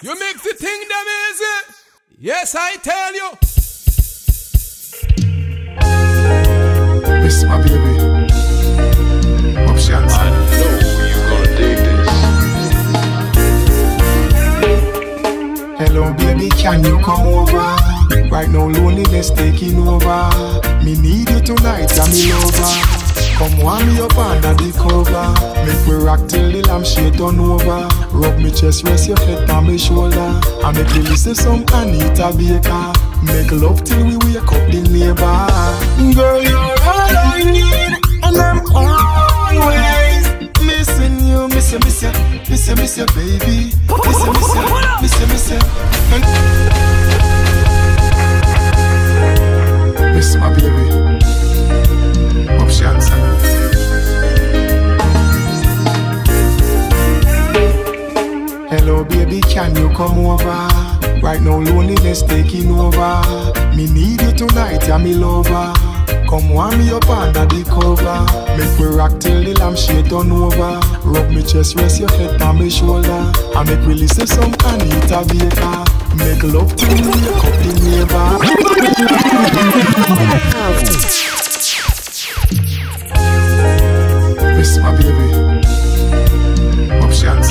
You make the thing them easy. Yes, I tell you. Miss my baby. Options. I know you gonna dig this. Hello, baby, can you come over? Right now, loneliness taking over. Me need you tonight, I'm me lover. Come warm me up under the cover. Make we rock till the lampshade turn over. Rub me chest, rest your head on my shoulder. And make we listen some Anita Baker. Make love till we wake up the neighbor. Girl, you're all I need, and I'm always missing you, miss you, miss you, miss you, miss you, baby, miss you, miss you, miss you, miss you. Miss my baby. Options. Hello, baby, can you come over? Right now, loneliness taking over. Me need you tonight, yeah, me lover. Come warm me up under the cover. Make we rock till the lampshade turn over. Rub me chest, rest your head on my shoulder. And make we listen some Anita Baker. Make love till we wake up the neighbor. Miss my baby. Options.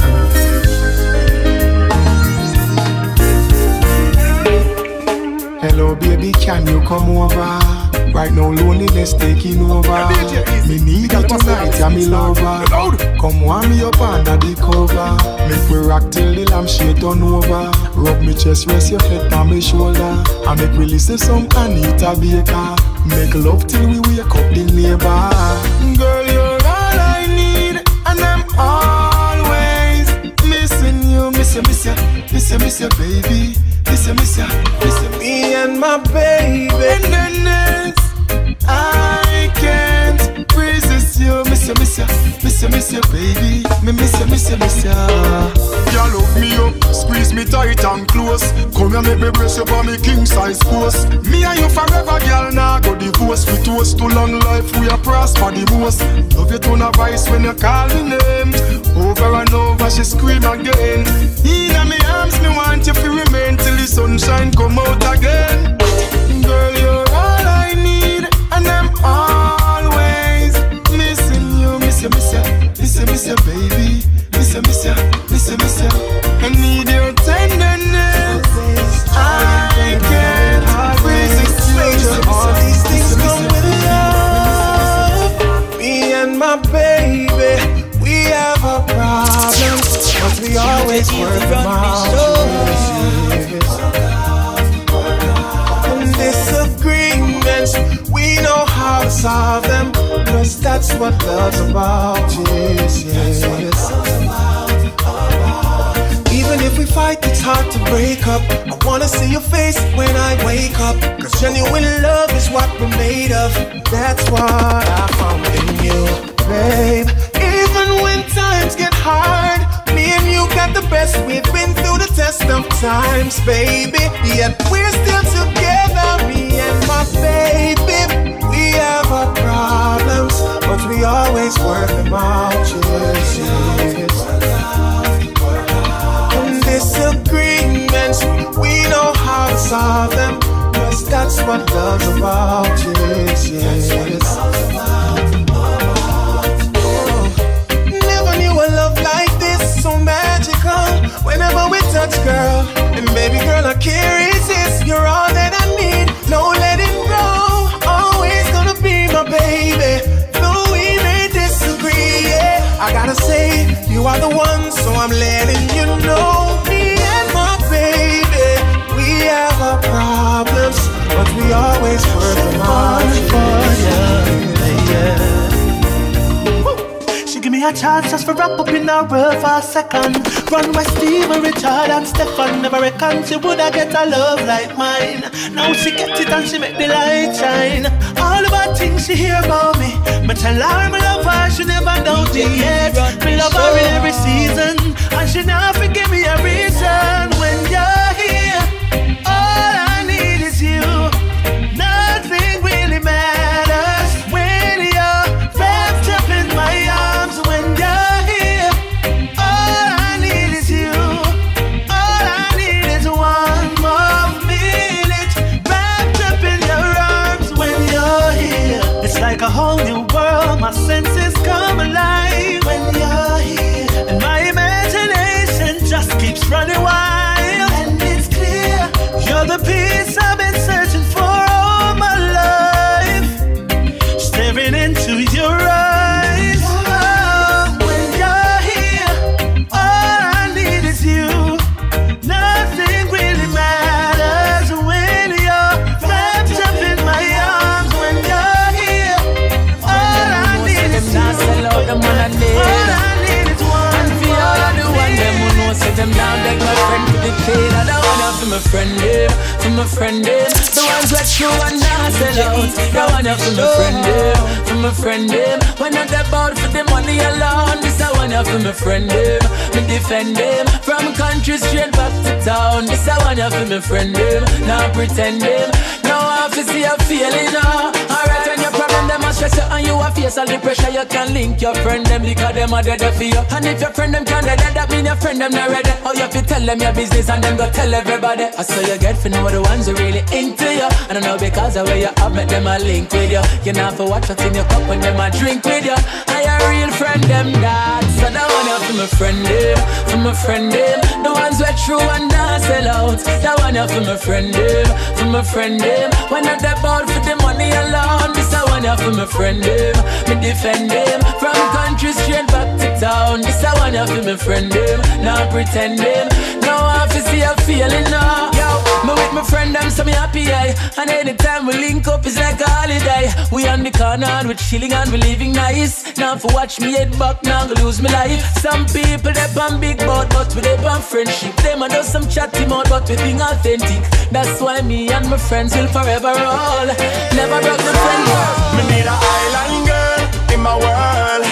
Hello, baby, can you come over? Right now, loneliness taking over. Me need you tonight, yeah, me lover. Come warm me up under the cover. Make we rock till the lampshade turn over. Rub me chest, rest your head on my shoulder. And make we listen some Anita Baker. Make love till we wake up the neighbor. Girl, miss you, miss you, baby, miss you, miss you, miss you. Me and my baby, next I can't resist you, miss you, miss you, miss you, miss you, baby, me miss you, miss you, miss you. Girl, hook me up, squeeze me tight and close. Come here, make me brace up on me king size post. Me and you forever, girl, now go divorce. We toast to long life, we are prosper the most. Love you tone of voice when you call me name. Over and over, she scream again. In me arms, me want you to remain till the sunshine come out again. Girl, you're all I need, and I'm always miss you, baby, miss you, miss you, miss you, miss you. I need your tenderness. I can't resist. All these things come with love. Me and my baby, we have a problem, but we always work them out. Disagreements, we know how to solve them, cause that's what love's about. Yes, yes. Even if we fight, it's hard to break up. I wanna see your face when I wake up. Cause genuine love is what we're made of. That's what I found in you, babe. Even when times get hard, me and you got the best. We've been through the test of times, baby. Yet we're still together, me and my baby. We have our problems, but we always work them out. Yes, yes and disagreements, we know how to solve them. Cause that's what love's about, yes, yes. Oh, Never knew a love like this, so magical. Whenever we touch, girl, and baby girl, I can't resist. You're all you are the one, so I'm letting you know. Me and my baby, we have our problems, but we always work them out. She give me a chance just for wrap up in her world for a second. Run with Steven, Richard, and Stefan. Never reckon she woulda get a love like mine. Now she get it and she make the light shine. All the bad things she hear about me, me tell her her. She never doubt it yet. Me love her in every season, and she never forgive me a reason them, for my friend them The ones that true and not sell out. Don't want for my friend them, for my friend them When not about for the money alone. This I want for my friend them Me defend them. From country straight back to town. This I want for my friend them Now pretend them. Now I feel see a feeling now stress you And you a face all the pressure You can link your friend them Because them are dead for you. And if your friend them can't dead That mean your friend them not ready. Oh you to tell them your business And then go tell everybody? I saw you get for know the ones who really into you. I know because of where you have Make them a link with you. You know for watch what's in your cup When them a drink with you. I a real friend them that So that one you for my friend them For my friend them. The ones who true and not sell out. That one you for my friend them For my friend them. When not about for the money alone This a one you for my friend them Me defend them. From country straight back to town This a one you for my friend them. Not pretend them. Now I feel see a feeling now me with my friend them so me happy I And anytime we link up it's like a holiday. We on the corner and we chilling and we living nice. Now for watch me head back now go lose my life. Some people they on big boat but we they on friendship. Them a do some chatty mouth but we being authentic. That's why me and my friends will forever roll. Never broke the friendship Me need a island girl in my world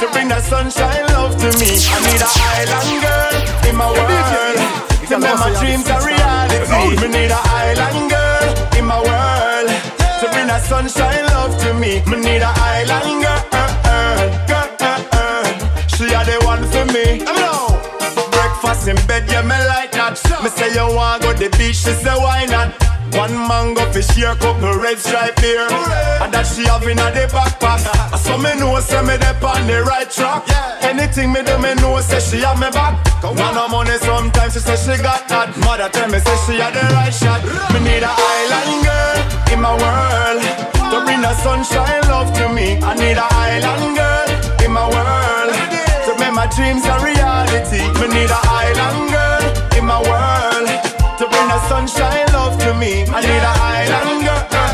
to bring that sunshine love to me. I need a island girl in my world. To make my dreams a reality. Me need a island girl in my world to bring that sunshine love to me. Me need a island girl, girl, girl. She are the one for me. Let me know. Breakfast in bed, yeah, me like that. Me say you want go to the beach, she say why not? One mango fish here, couple red stripe beer. And that she have in a the backpack. So me know say me dep on the right track. Anything me do me know say she have me back. Man no money sometimes she say she got that. Mother tell me say she had the right shot. Me need a island girl in my world. To bring the sunshine love to me. I need a island girl in my world. To make my dreams a reality. Me need a island girl in my world. to bring the sunshine love to me. I need a island girl, girl,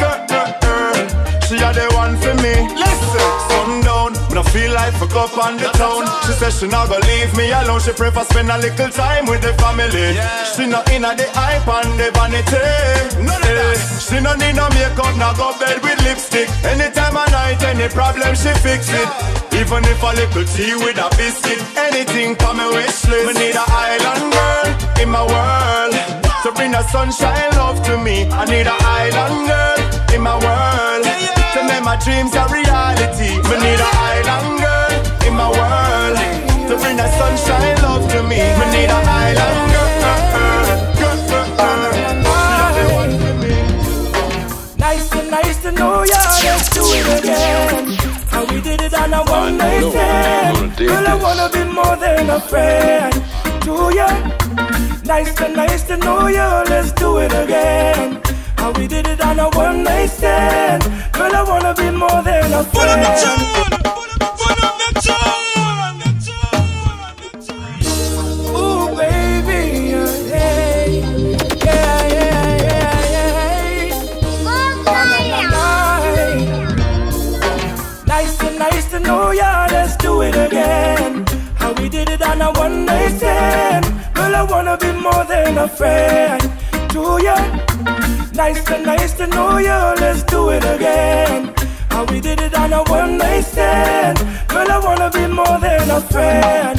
girl, girl, girl. She are the one for me. Listen, sundown, when I feel like fuck up on the town. She says she not gonna leave me alone. She prefer spend a little time with the family. She not in the hype and the vanity. None of eh, that. She no need no makeup, now go bed with lipstick. Anytime of night, any problem she fix it. Even if a little tea with a biscuit, anything come my wish list. Me need a island girl in my world to bring the sunshine love to me. I need a island girl in my world to make my dreams a reality. Me need a island girl in my world to bring the sunshine love to me. Me need a island girl. girl, girl, girl. She are the one for me. Nice to nice to know ya, let's do it again. And we did it on a one night stand. I'm gonna dig Girl, I wanna be more than a friend to ya. Nice to nice to know you, let's do it again. And we did it on a one night stand. Girl, I wanna be more than a Pull up the friend. tune. Pull up the tune. I wanna be more than a friend to you. Nice to nice to know you. let's do it again. How we did it on a one night stand. Girl, I wanna be more than a friend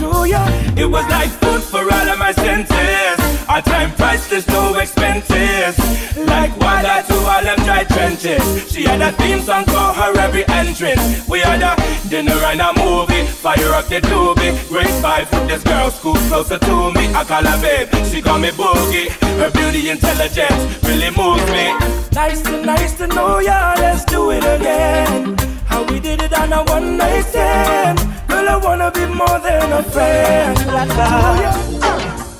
to you. It was like food for all of my senses. Our time priceless, no expenses. Like water to all them dry trenches. She had a theme song for her every entrance. We had a dinner and a movie. Fire up the doobie. Great vibe with this girl, school closer to me. I call her babe, she call me boogie. Her beauty intelligence really moves me. Nice to nice to know ya, let's do it again. How we did it on a one night stand. Girl, I wanna be more than a friend.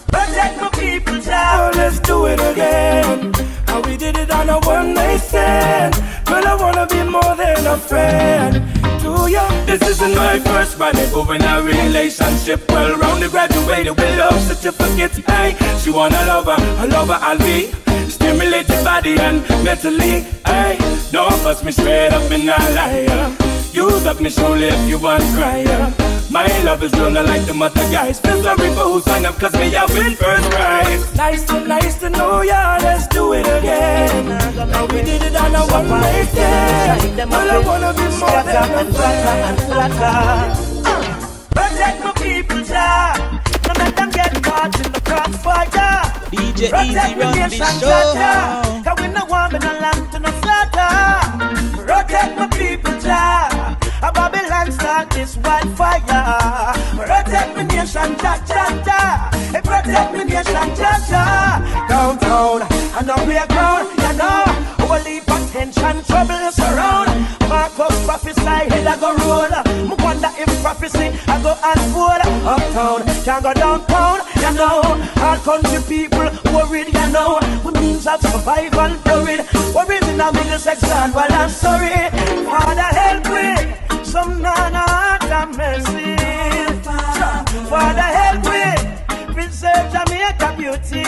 Protect my people, child. Oh, let's do it again. We did it on a one night stand. Girl, I wanna be more than a friend to you. This isn't my first running over in a relationship. Well, rounded, graduated with love certificates. Hey, she wanna love her, a lover I'll be. Stimulated body and mentally. Hey, don't bust me straight up in a liar. Use up me shoulder if you want to cry. My love is gonna like the mother guys. Feel sorry for who signed up, cause me I win first prize. Nice to nice to know ya, let's do it again. Now we did it on a one night stand. Well, I wanna be more than a friend. Protect my people, Jah. No let them get caught in the crossfire. DJ Protect Easy run the nation, show. Cause we no want me no land to no slaughter. Protect my people, Jah. A Babylon start this wildfire. Protect my nation, Jah, Jah, Jah. Hey, protect my nation, Jah, Jah. Downtown and up playground, you know. Our leap attention, trouble surround. Marcus prophesy, hell I go roll. Me wonder if prophecy I go unfold. Uptown, can't go downtown, you know. All country people worried, you know. We means of survival worried. Worried in the middle section, well I'm sorry. Father help me, some nana have mercy. Father help me, preserve Jamaica beauty.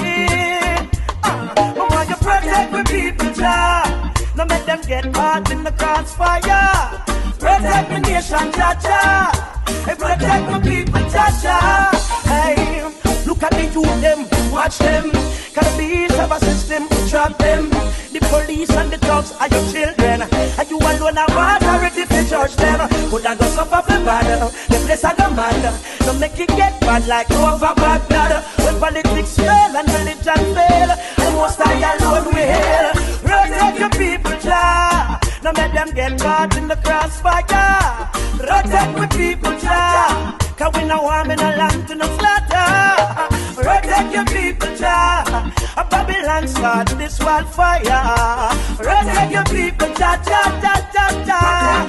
Ah, I want you protect the people, Jah. No make them get caught in the crossfire. Protect the nation, Jah Jah. Hey, protect my people, Jah Jah. Hey, look at the youth them, watch them. Can the beast have a system to trap them? The police and the dogs are your children. And you alone have authority to judge them. Could I go suffer for bad? The place I demand. Don't make it get bad like over bad blood. When politics fail and religion fail, the most I alone will. Protect your people, Jah. Don't let them get caught in the crossfire. Protect my people, Jah. Cause we no want me no land to no slaughter. Protect your people, Jah. A Babylon start this wildfire. Protect your people, Jah, Jah, Jah. Jah, Jah.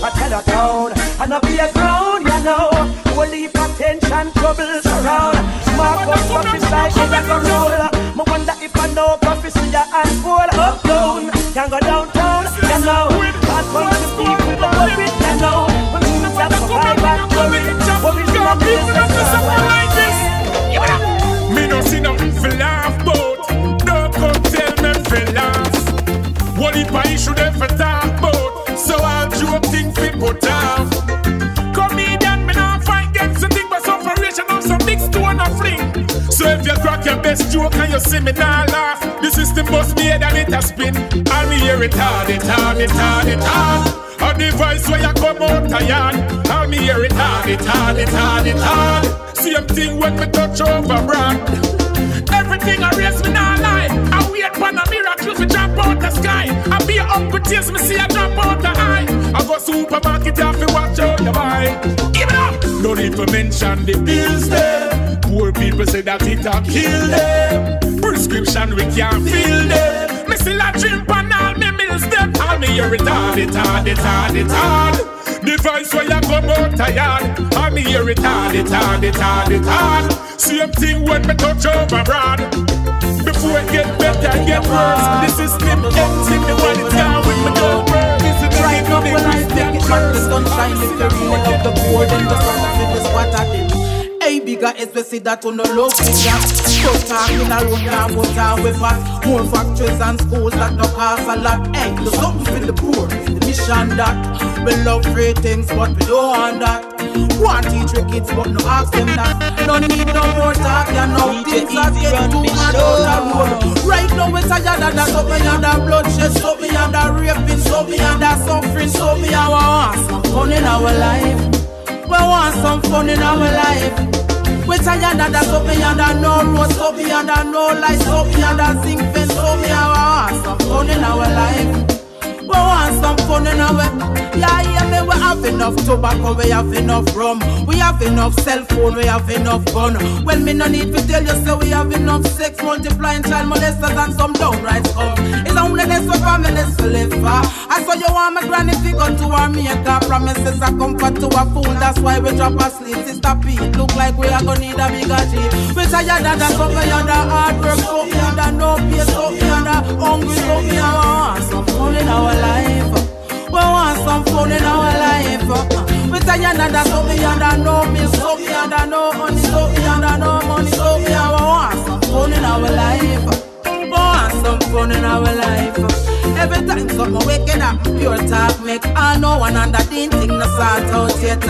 I tell a town, and I be a ground, you know. Will leave attention, troubles around. Marcus prophesy, in like a roll. Me wonder if I know prophecy ya unfold. Up down, What if I should for talk about? So I'll joke things fi put off. Comedian, me not fight against the thing, but separation of some big stone a fling. So if you crack your best joke and you see me not laugh, the system must be head and it a spin. And me hear it hard, it hard, it hard, it hard. And the voice where you come out tired, and me hear it hard, it hard, it hard, it hard. Same thing when me touch over brand. Everything I raise me not lie. I wait for a miracle to out the sky. I be a uncle tears me see a drop out the eye. I go supermarket have to watch out your buy. Give it up. No need to mention the bills there. Poor people say that it a kill them. Prescription we can't fill them. Me still a drink on all me mills them. All me hear it hard, it hard, it hard, it hard. The voice where you come out tired. All me hear it hard, it hard, it hard, it hard. Same thing when me touch over broad. Before it get better, get worse. The system ends in the one it's down with me don't. This is Right now when I take it the sunshine If you really love the poor then the sun the squat at bigger is we see that on the love figure Just talking around now but how we pass More factories and schools that no cost a lot. Hey, do something for the poor, the mission that. We love free things but we don't want that. Want teach your kids but no ask them that. No need no more talk, you know Things are getting too mad out the road. Right now we tired of that So me under bloodshed, so me under raping So me under suffering, so me I want some fun in our life. We want some fun in our life we tired of that, so me under no road, so me under no light, so me under zinc fence, so me I want some in our life. We want some fun in our. Yeah, yeah, me we have enough tobacco, we have enough rum, we have enough cell phone, we have enough gun. Well, me no need to tell you, so we have enough sex, multiplying child molesters and some downright scum. It's only this for families to live for. I saw you want my granny figure to our maker. Promises are comfort to a fool, that's why we drop asleep. Sister Pete, look like we are gonna need a bigger G. We tired of that, so we under hard work, so we under no pay, so we under hungry, so we want some fun in our life. We want some fun in our life. We tired of that, so we under no meal, so we under no money, so we under no money, so we want some fun in our life. We want some fun in our life. Every time something waking up, pure talk make all no one under the thing no sort out yet.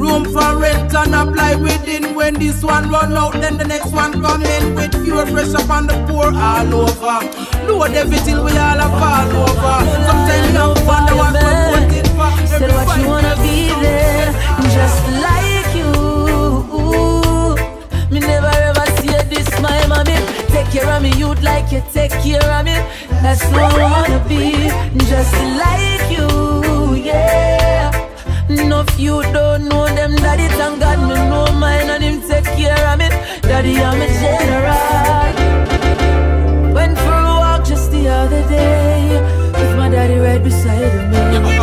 Room for rent and apply within. When this one run out, then the next one come in with pure pressure on the poor all over. Load everything we all a fall over. Sometimes you wonder what we're putting for. Said what you wanna be there, just like care of me, you'd like you take care of me. That's who I wanna be, just like you, yeah. No, if you don't know them, daddy, thank God me know mine and him take care of me. Daddy, I'm a general. Went for a walk just the other day with my daddy right beside me.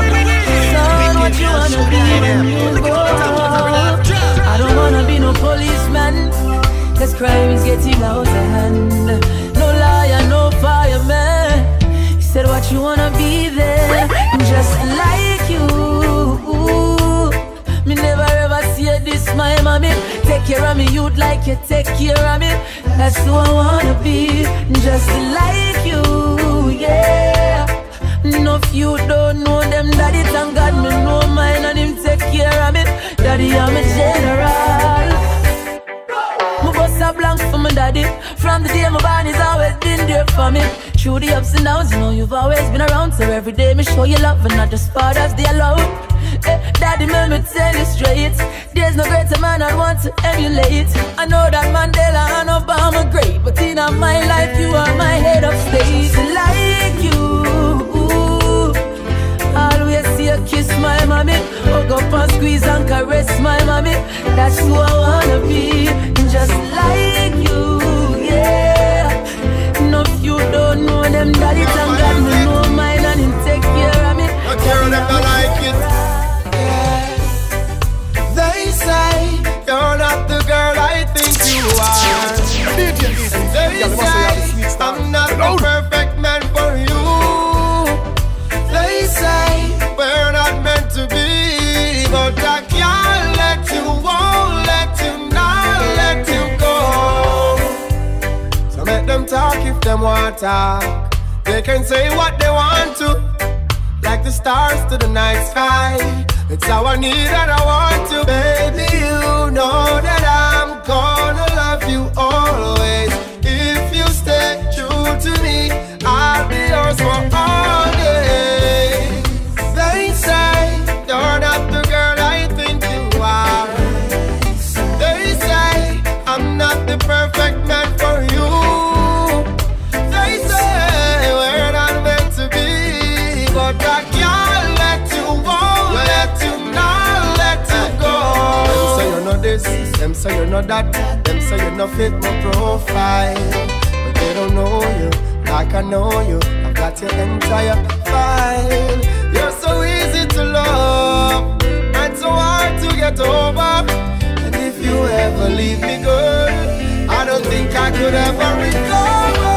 Crime is getting out of hand. No liar, no fireman. He said, What you wanna be there, just like you. Me never ever see this, my mommy. Take care of me, you'd like you take care of me. That's who I wanna be, just like you, yeah. No, if you don't know them, daddy, thank God me know mine and him take care of me. Daddy, I'm a general. For my daddy. From the day my bond is always been there for me. Through the ups and downs, you know you've always been around. So every day me show you love and not just fathers they allow. Eh, daddy, let me tell you straight. There's no greater man I want to emulate. I know that Mandela and Obama great, but in my life you are my head of state. Like you. Always see you kiss my mommy Hug up and squeeze and caress my mommy That's who I wanna be Just like No, if you don't know. Them daddy Thank God me know mine and him take care of me. No care of them not like it. They say You're not the girl I think you are. They say I'm not the perfect if them want talk. They can say what they want to, like the stars to the night sky. It's how I need and I want to, baby. You know that I'm gonna love you always. If you stay true to me, I'll be yours for all days. Them say you're not that, them say you're not fit my profile, but they don't know you like I know you. I've got your entire file. You're so easy to love and so hard to get over. And if you ever leave me, girl, I don't think I could ever recover.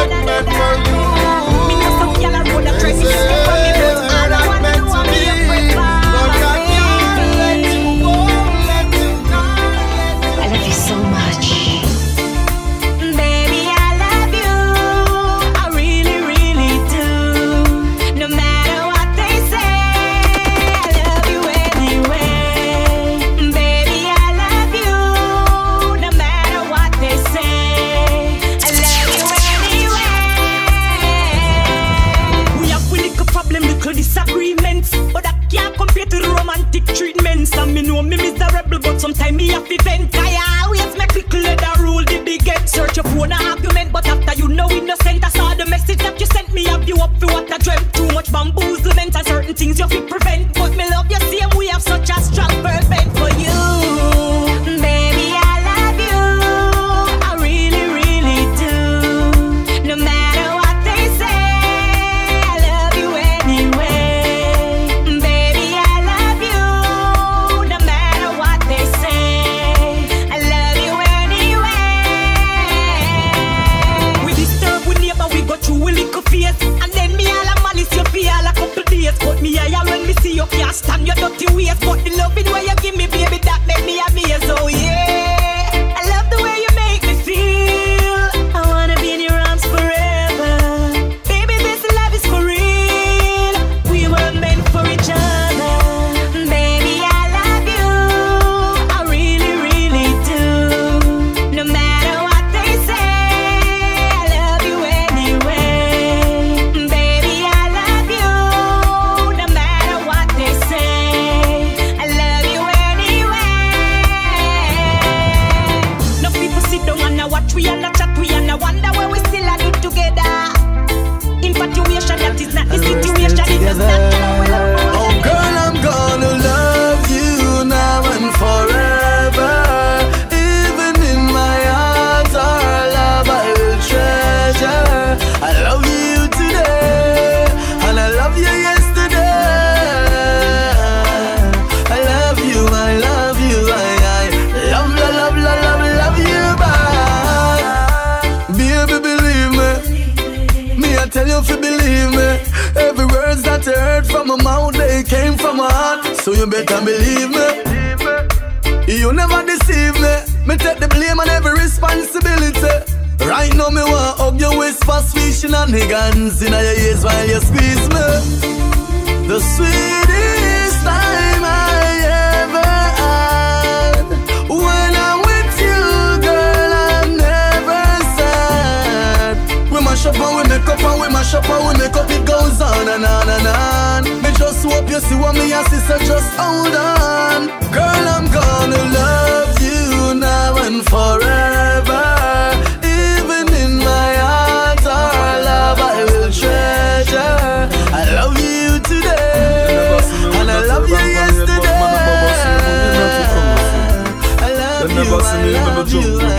Perfect man for you. Me a fi vent. I always make little leather rule the big end. Search your phone a argument, but after you know innocent, I saw the message that you sent me. Have you up for what I dreamt? Too much bamboozlement and certain things you fi better believe me. You never deceive me. Me take the blame and every responsibility. Right now, me want hug your whisper, sweet shenanigans in your ears while you squeeze me. The sweetest make up and we mash up and we make up. It goes on and on and on. Me just hope you see what me and sister just hold on. Girl, I'm gonna love you now and forever. Even in my heart, our love I will treasure. I love you today, and I love you yesterday. I love They never see me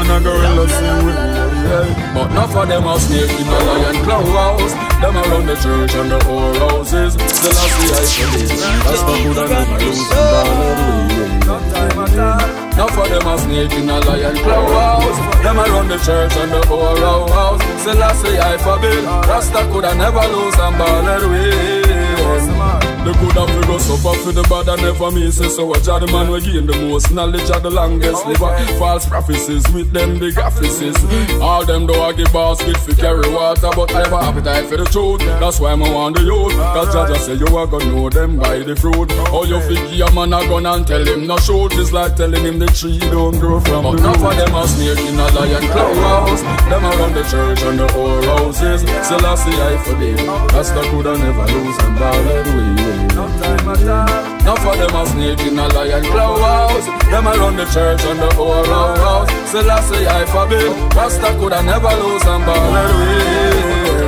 the man a gorilla sing with yeah. But enough of them a snake in a lion clown house. Them around the church and the whole houses. The last day I believe, that's the good and never lose Enough of them a snake in a lion clown house. Them around the church and the whole house. The last day I forbid, Rasta coulda never lose and ballad win. The good have to go suffer for the bad and never miss it. So watch out the man we gain the most knowledge of the longest liver. False prophecies with them big offices. All them do I give basket for carry water, but I have a appetite for the truth. That's why I'm on the youth. Cause Jah Jah say you are gonna know them by the fruit. All you think a man a gun and tell him no shoot is like telling him the tree don't grow from but the root. of them a snake in a lion clown house. Them around the church and the whole houses. Still I for them. That's the good I never lose and ballad way. Now for them a snake in a lion claw house Them a run the church and the whole house. I say I forbid. Rasta coulda never lose and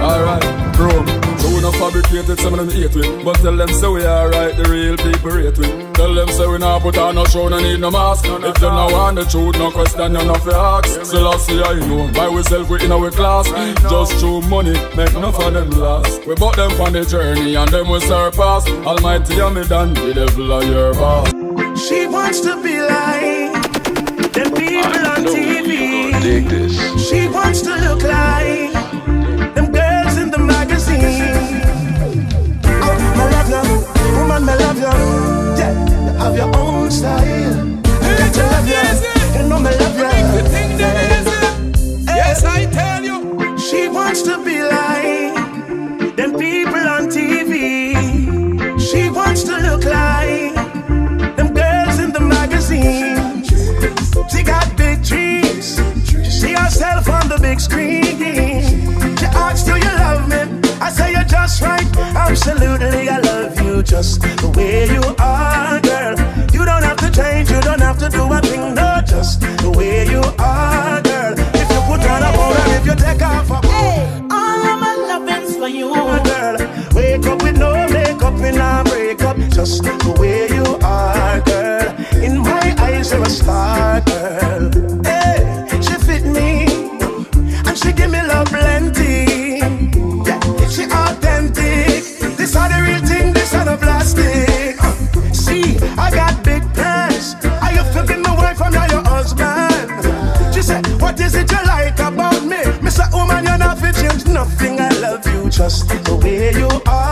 Alright, bro True enough fabricated, some of them hate we But tell them say we alright, the real people rate we Tell them say we not put on no show, no need no mask. If you no want the truth, no question, you no fi ask. Still I see I know, by we self we in our class. Just through money, make enough of them last. We bought them on the journey and them we surpass. Almighty and me done, the devil are your boss. She wants to be like them people on TV. Dig this. She wants to look like you, woman, love you. Yeah, you have your own style. Let you love you, you know me love you. Yes, I tell you. She wants to be like them people on TV. She wants to look like them girls in the magazine. She got big dreams. She see herself on the big screen. She asks, Do you love me? that's right. Absolutely, I love you just the way you are, girl. You don't have to change, you don't have to do a thing, no, just the way you are, girl. If you put on a boat if you take off a hey, all of my loving's for you, girl. Wake up with no makeup we I break up just the way you are, girl. In my eyes, you're a star, girl. It you like about me? Mr. Woman, you're not fit change nothing. I love you just the way you are,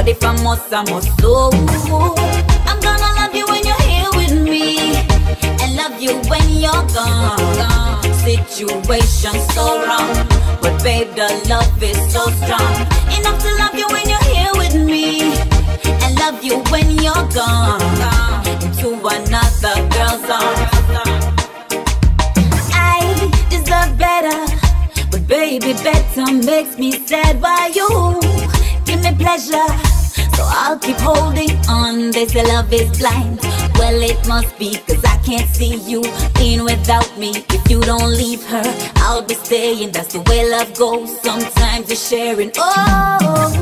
but if I must, I must. I'm gonna love you when you're here with me, and love you when you're gone. Situation so wrong, but babe, the love is so strong. Enough to love you when you're here with me, and love you when you're gone. Into another girl's arms. I deserve better, but baby, better makes me sad. Why you give me pleasure? Keep holding on. They say love is blind. Well, it must be, cause I can't see you in without me. If you don't leave her, I'll be staying. That's the way love goes. Sometimes you're sharing. Oh,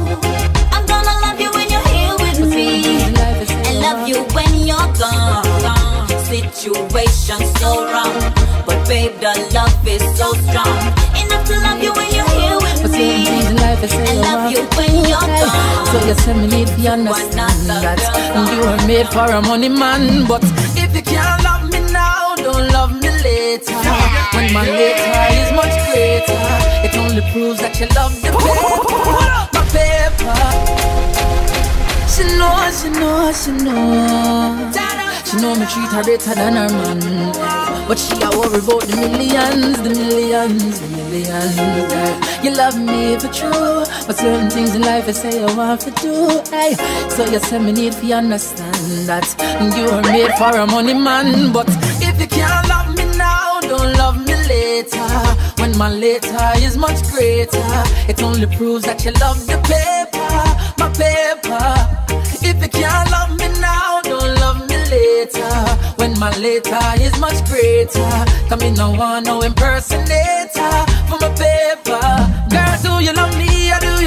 I'm gonna love you when you're here with me, and love you when you're gone. Situation so wrong, but babe, the love is so strong. Enough to love you when you're when you're gone. So you say me need to understand that you were made for a money man. But if you can't love me now, don't love me later. When my later is much greater, it only proves that you love the paper. My paper. She know, she know, she know. She know me treat her better than her man. But she a worry about the millions, the millions, the millions. You love me for true, but certain things in life I say I want to do. Hey, so you say me need to understand that you are made for a money man. But if you can't love me now, don't love me later. When my later is much greater, it only proves that you love the paper, my paper. If you can't love me now, don't love me later. When my later is much greater, come in no one no impersonator for my paper. Girl, do you love me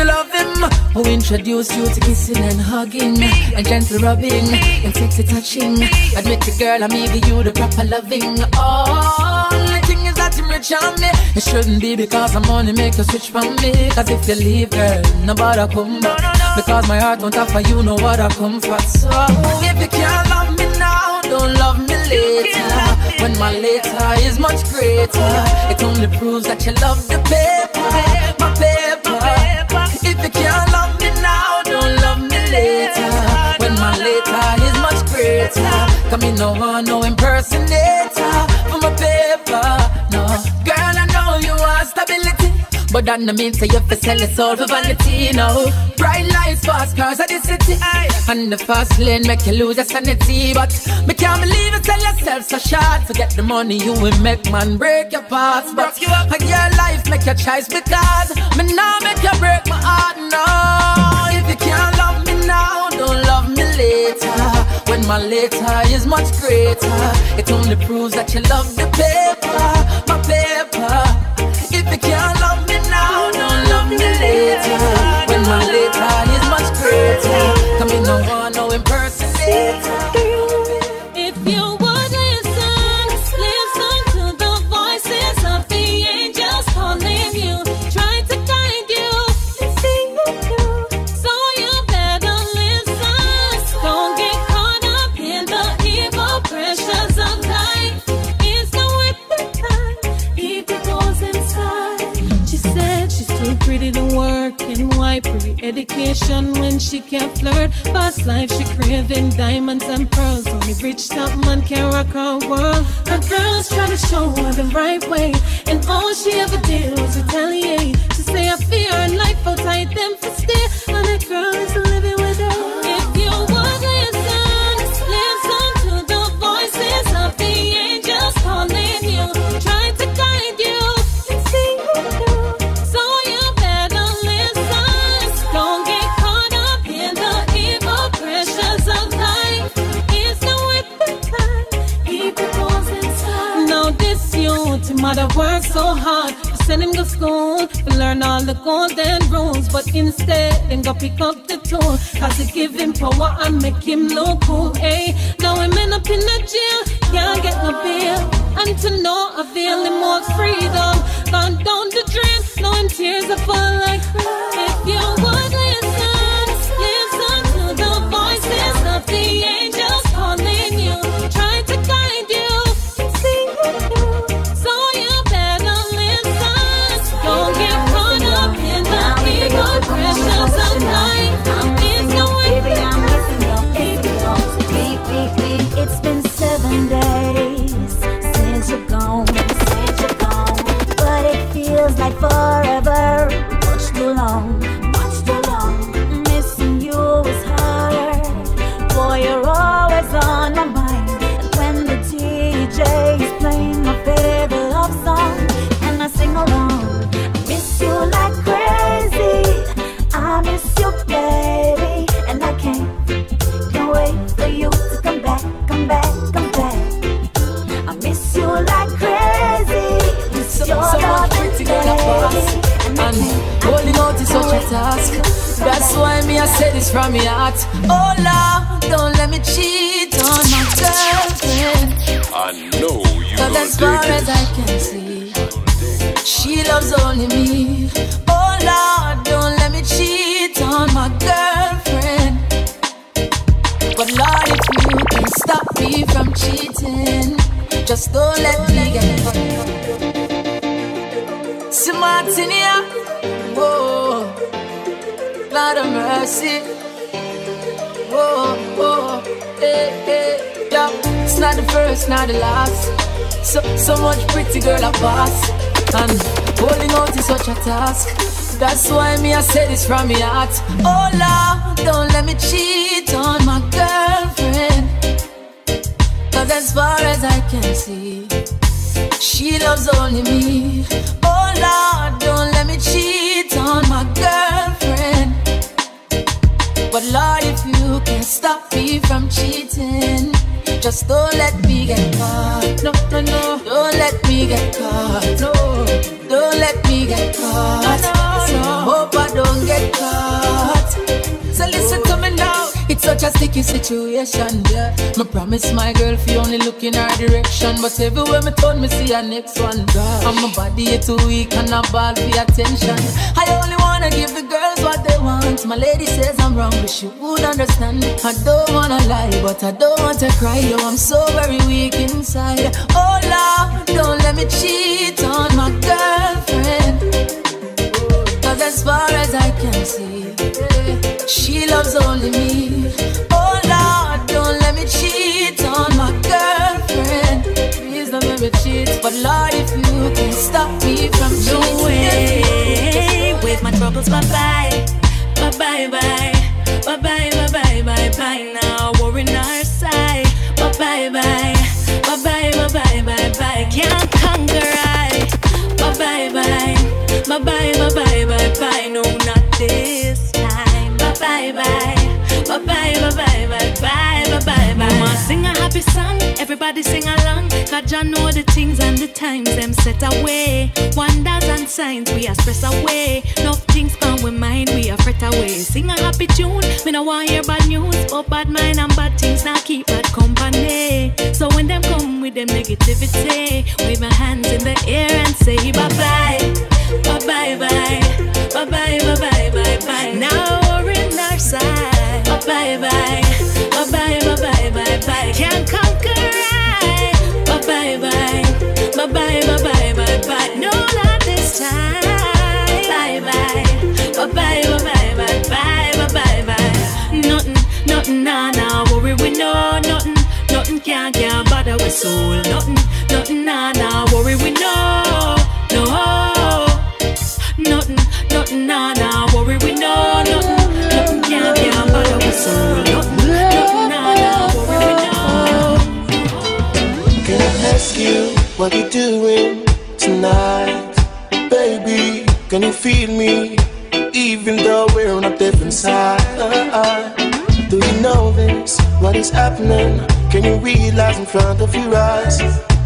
you love him? Who introduced you to kissing and hugging and gentle rubbing and sexy touching? Admit it, girl, I'm giving you the proper loving. The thing is that you rich on me. It shouldn't be because I'm money make you switch from me. Cause if you leave, girl, nobody come back. Because my heart won't offer you no what I come for. So if you can't love me now, don't love me later. When my later is much greater, it only proves that you love the paper, my greater, come in no one, no impersonator. For my paper. No, girl, I know you want stability. But that no mean say you fi sell your soul for vanity, no. Bright lights, fast cars of the city And the fast lane make you lose your sanity. But me can't believe you sell yourself so short. To get the money you will make man break your parts. But a your life make your choice because Me now make you break my heart, no. If you can't love me now, When my later is much greater. It only proves that you love the paper, my paper. If you can't love when she can't flirt. Fast life she craving diamonds and pearls. Only rich top man can rock her world. Her girls try to show her the right way, and all she ever did was retaliate. She say I fear her life outside them for stay, and that girl is so hard. Send him to school to learn all the golden rules, but instead, then go pick up the tool. Cause it give him power and make him look cool. Hey, now him end up in the jail, can't get no bail. And to no avail, him more freedom. Gone down the drain, now tears are fall like say this from me heart. Oh Lord, don't let me cheat on my girlfriend. I know you Cause as far as I can see She loves only me. Oh Lord, don't let me cheat on my girlfriend. But Lord, if you can stop me from cheating Just don't let me get caught. Smartinia, Of mercy, oh, oh, hey, hey, yeah. It's not the first, not the last. So, so much pretty girl I pass, and holding out is such a task. That's why me I say this from my heart. Oh Lord, don't let me cheat on my girlfriend. Cause as far as I can see, she loves only me. Oh Lord, don't let me cheat on my girlfriend. But Lord, if you can stop me from cheating, just don't let me get caught. No, no, no, don't let me get caught. No, don't let me get caught. So I hope I don't get caught. So listen to me now. It's such a sticky situation, yeah. Me promise my girl fi only look in her direction, but everywhere me turn, me see her next one. And my body is too weak and I ball for attention. I only wanna give the girls what they want. my lady says I'm wrong, but she would understand. I don't wanna lie, but I don't want to cry. Yo, I'm so very weak inside. Oh Lord, don't let me cheat on my girlfriend. Cause as far as I can see, she loves only me. Oh Lord, don't let me cheat on my girlfriend. Please don't let me cheat. But Lord, if you can stop me from No cheating, way. Wave my troubles bye bye. Bye bye bye. Bye bye bye bye bye bye now. War in our side. Bye bye bye. Bye bye bye bye bye bye. Can't conquer bye bye. Bye bye, bye bye, bye bye, bye bye, bye. Mama sing a happy song, everybody sing along. God John know the things and the times them set away. Wonders and signs we are stress away. No things on we mind we are fret away. Sing a happy tune, me no want hear bad news. But bad mind and bad things now keep bad company. So when them come with them negativity, wave my hands in the air and say bye, bye bye, bye bye, bye bye, bye bye. bye. Now bye bye, bye bye, bye bye, bye. Can't conquer bye bye, bye bye, bye bye, bye bye. No, this time. Bye bye, bye bye, bye bye, bye bye, bye. Nothing, nothing. Worry we know nothing, nothing can, with soul. Nothing. Can you feel me? Even though we're on a different side. Do you know this? What is happening? Can you realize in front of your eyes?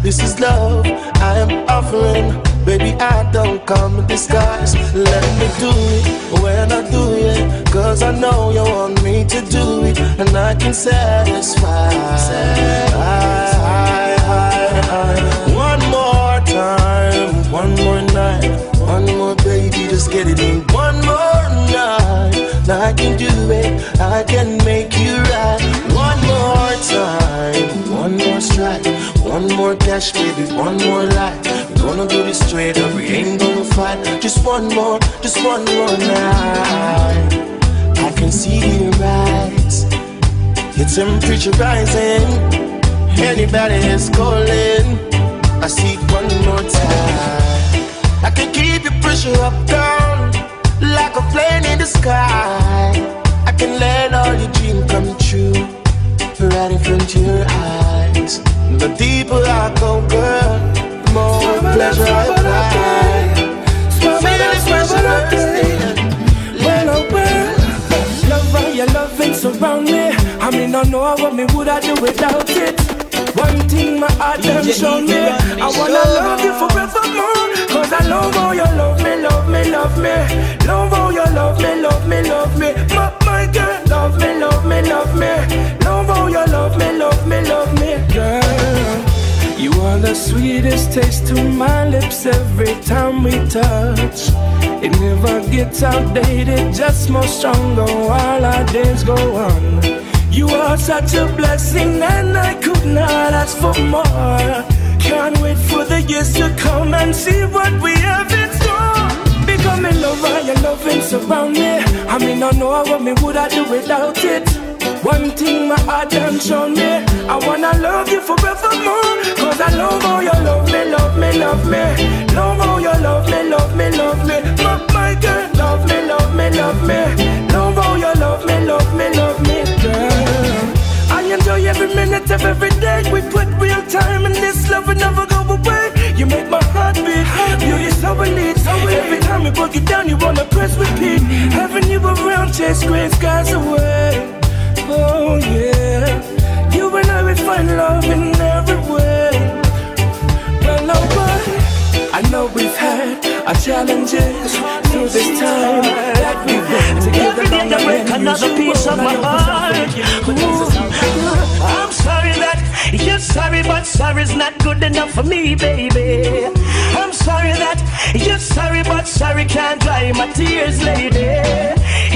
This is love I am offering. Baby, I don't come in disguise. Let me do it when I do it. Cause I know you want me to do it. And I can satisfy. One more time, one more night, get it in. One more night, I can do it, I can make you right. One more time, one more strike, one more cash, baby, one more life. We're gonna do this straight up, we ain't gonna fight. Just one more, just one more night. I can see your eyes, your temperature rising. Anybody is calling. I see one more time. I can keep your pressure up like a plane in the sky. I can let all your dreams come true right in front of your eyes. The deeper I go, girl, the more pleasure I apply. Feeling pressure I stay. Well, oh well, love how your loving surround me. I mean, I know what me would I do without it. Thing my heart done show me, I wanna love you forevermore. Cause I love how you love me, love me, love me. Love how you love me, love me, love me. My, my girl, love me, love me, love me. Love how you love me, love me, love me, girl. You are the sweetest taste to my lips every time we touch. It never gets outdated, just more stronger while our days go on. You are such a blessing, and I could not ask for more. Can't wait for the years to come and see what we have in store. Become a lover, your loving surround me. I mean, I know what me would I do without it. One thing my heart done shown me I wanna love you forevermore Cause I love how you love me, love me, love me Love how you love me, love me, love me My, my girl, love me, love me, love me Love how you love me, love me, love me, Enjoy every minute of every day We put real time in this love will never go away. You make my heart beat, you beauty so elite. Every time we break it down you wanna press repeat. Having you around chase green skies away. Oh yeah, you and I will find love in every way. Well, oh boy, I know we've had our challenges through this time that we've been together. Every day that break another piece of my heart. Ooh, I'm sorry that you're sorry, but sorry's not good enough for me, baby. I'm sorry that you're sorry, but sorry can't dry my tears, lady.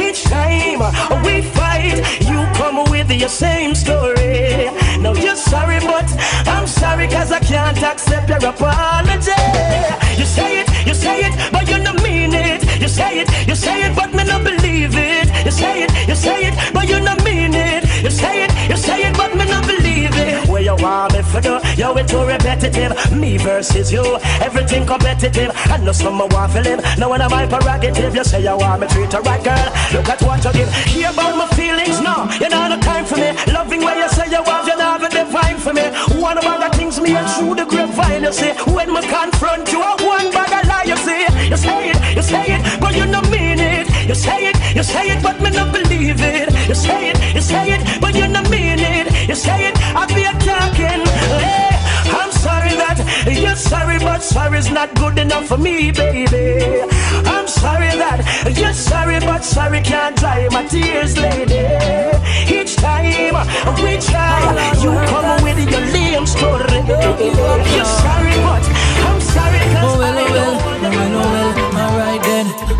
Each time we fight, you come with your same story. Now you're sorry, but I'm sorry, cause I can't accept your apology. You say it, you say it, but you don't mean it. You say it, you say it, but me not believe it. You say it, you say it, but want me for do? Yo, it's too repetitive. Me versus you, everything competitive. I know some want to live. Now when I'm my prerogative, you say you want me treat her right, girl. Look at what you give. Hear about my feelings, no. You know no time for me. Loving where you say you want, you know the divine for me. One of the things me and through the grapevine, you see. When me confront you, I one bag of lie, you see. You say it, you say it, but you don't mean it. You say it, you say it, but me not believe it. You say it, you say it, but you don't mean it. You say it, I be a you're sorry, but sorry's not good enough for me, baby. I'm sorry that you're sorry, but sorry can't dry my tears, lady. Each time we try, you come with your lame story. You're sorry, but I'm sorry. Well, oh well, well,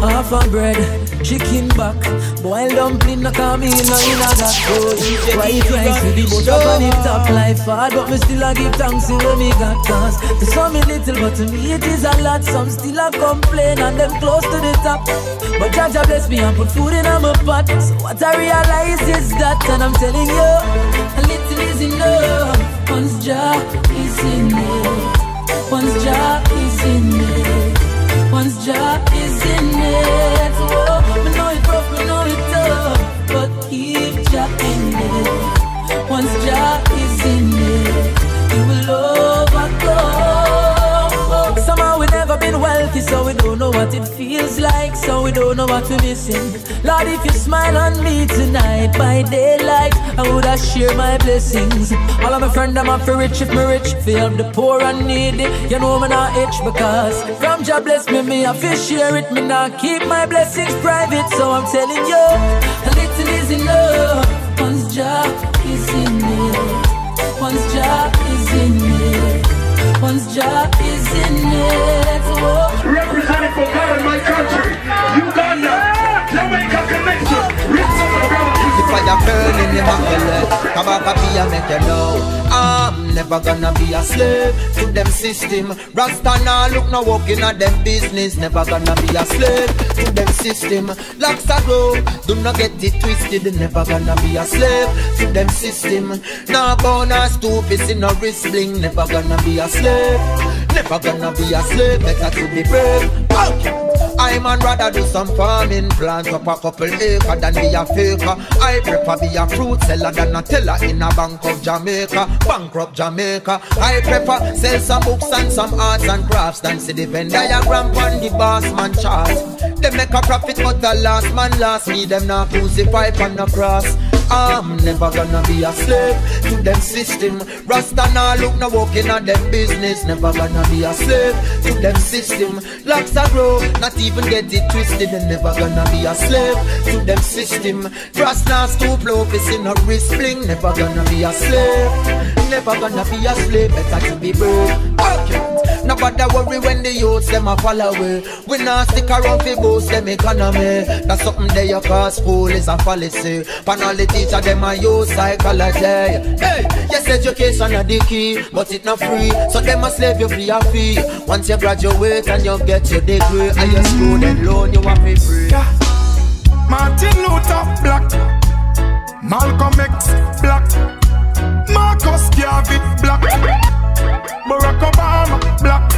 half a bread, chicken back, boiled dumpling, no come in, no in a that food. White rice with the butter on it top, life hard, but me still a give thanks to when me got. Cause to some me little, but to me it is a lot. Some still a complain and them close to the top. But Jah Jah bless me and put food in my pot. So what I realize is that, and I'm telling you, a little is enough. Once Jah is in it. Once Jah is in once Jah is in it. Oh, what it feels like, so we don't know what we're missing. Lord, if you smile on me tonight by daylight, I would have share my blessings. All of my friends, I'm up for rich if me rich. Feel the poor and needy, you know me not itch because from Jah bless me, me I fish share it. Me not keep my blessings private, so I'm telling you, a little is enough. Once Jah is in it, once Jah is in it, once Jah is. Representing for God in my country, In belly Kabaka be a make you know. I'm never gonna be a slave to them system. Rasta now look no walking at them business. Never gonna be a slave to them system. Locks a do not get it twisted. Never gonna be a slave to them system. Now born as stupid in a wrist bling. Never gonna be a slave. Never gonna be a slave, better to be brave. Okay. I man rather do some farming, plant up a couple acre than be a faker. I prefer be a fruit seller than a teller in a bank of Jamaica, bankrupt Jamaica. I prefer sell some books and some arts and crafts than see the Venn diagram on the boss man chart. They make a profit, but the last man last me them not crucify on the cross. I'm never gonna be a slave to them system. Rasta now look no walking at them business. Never gonna be a slave to them system. Locks a grow, not even get it twisted. And never gonna be a slave to them system. Trust now stoop low, in a wrist fling. Never gonna be a slave. Never gonna be a slave. Better to be brave. Okay. Nobody worry when the youths them a fall away. We not stick around for boost them economy. That's something they you call school is a policy. Pan all the teacher them a use psychology. Hey, yes education a the key, but it not free. So them a slave you for your fee. Once you graduate and you get your degree, and your student loan you have to free. Martin Luther Black, Malcolm X Black, Marcus Garvey Black, Barack Obama Black,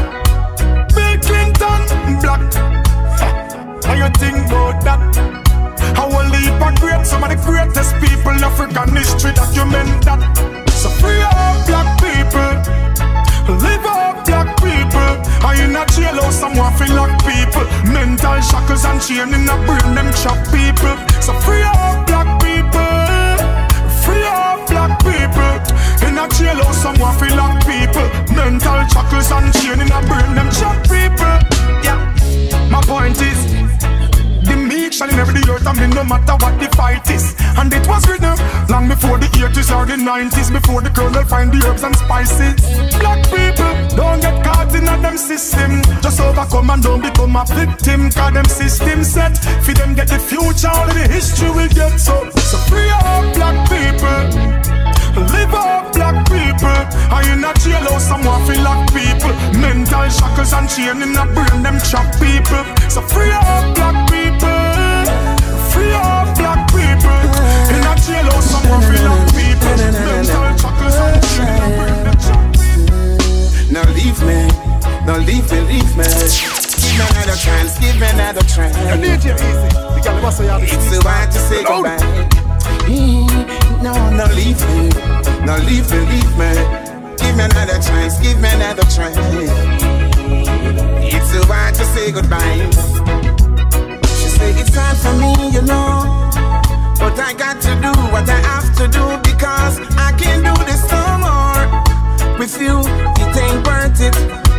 Bill Clinton Black. How you think about that? How a leap of great, some of the greatest people in African history document that. So free up black people, live up black people. I in a jailhouse, someone feel like people. Mental shackles and chain in a brain, them chop people. So free up black people, free up black people. In a jailhouse, someone feel like people. Mental shackles and chain in a brain, them chop people. Yeah, my point is. The meek shall inherit the earth better me no matter what the fight is. And it was written long before the 80s or the 90s, before the colonel find the herbs and spices. Black people don't get caught in a them system. Just overcome and don't become a victim. Cause them system set. For them get the future, all the history will get so. So free up black people. Live up black people. I in a jailhouse, someone feel like people. Mental shackles and chain in a brain, them trap people. So free up black people. Free up black people. In a jailhouse, someone feel like people. Mental shackles and chain in a brain, them trap people. Now leave me, now leave me, leave me. Give me another chance, give me another chance. It's too hard to say goodbye. Mm, No, no, leave me, no, leave me, leave me. Give me another chance, give me another chance. It's too hard to say goodbye. Say it's hard for me, you know. But I got to do what I have to do because I can't do this no more. With you, it ain't worth it.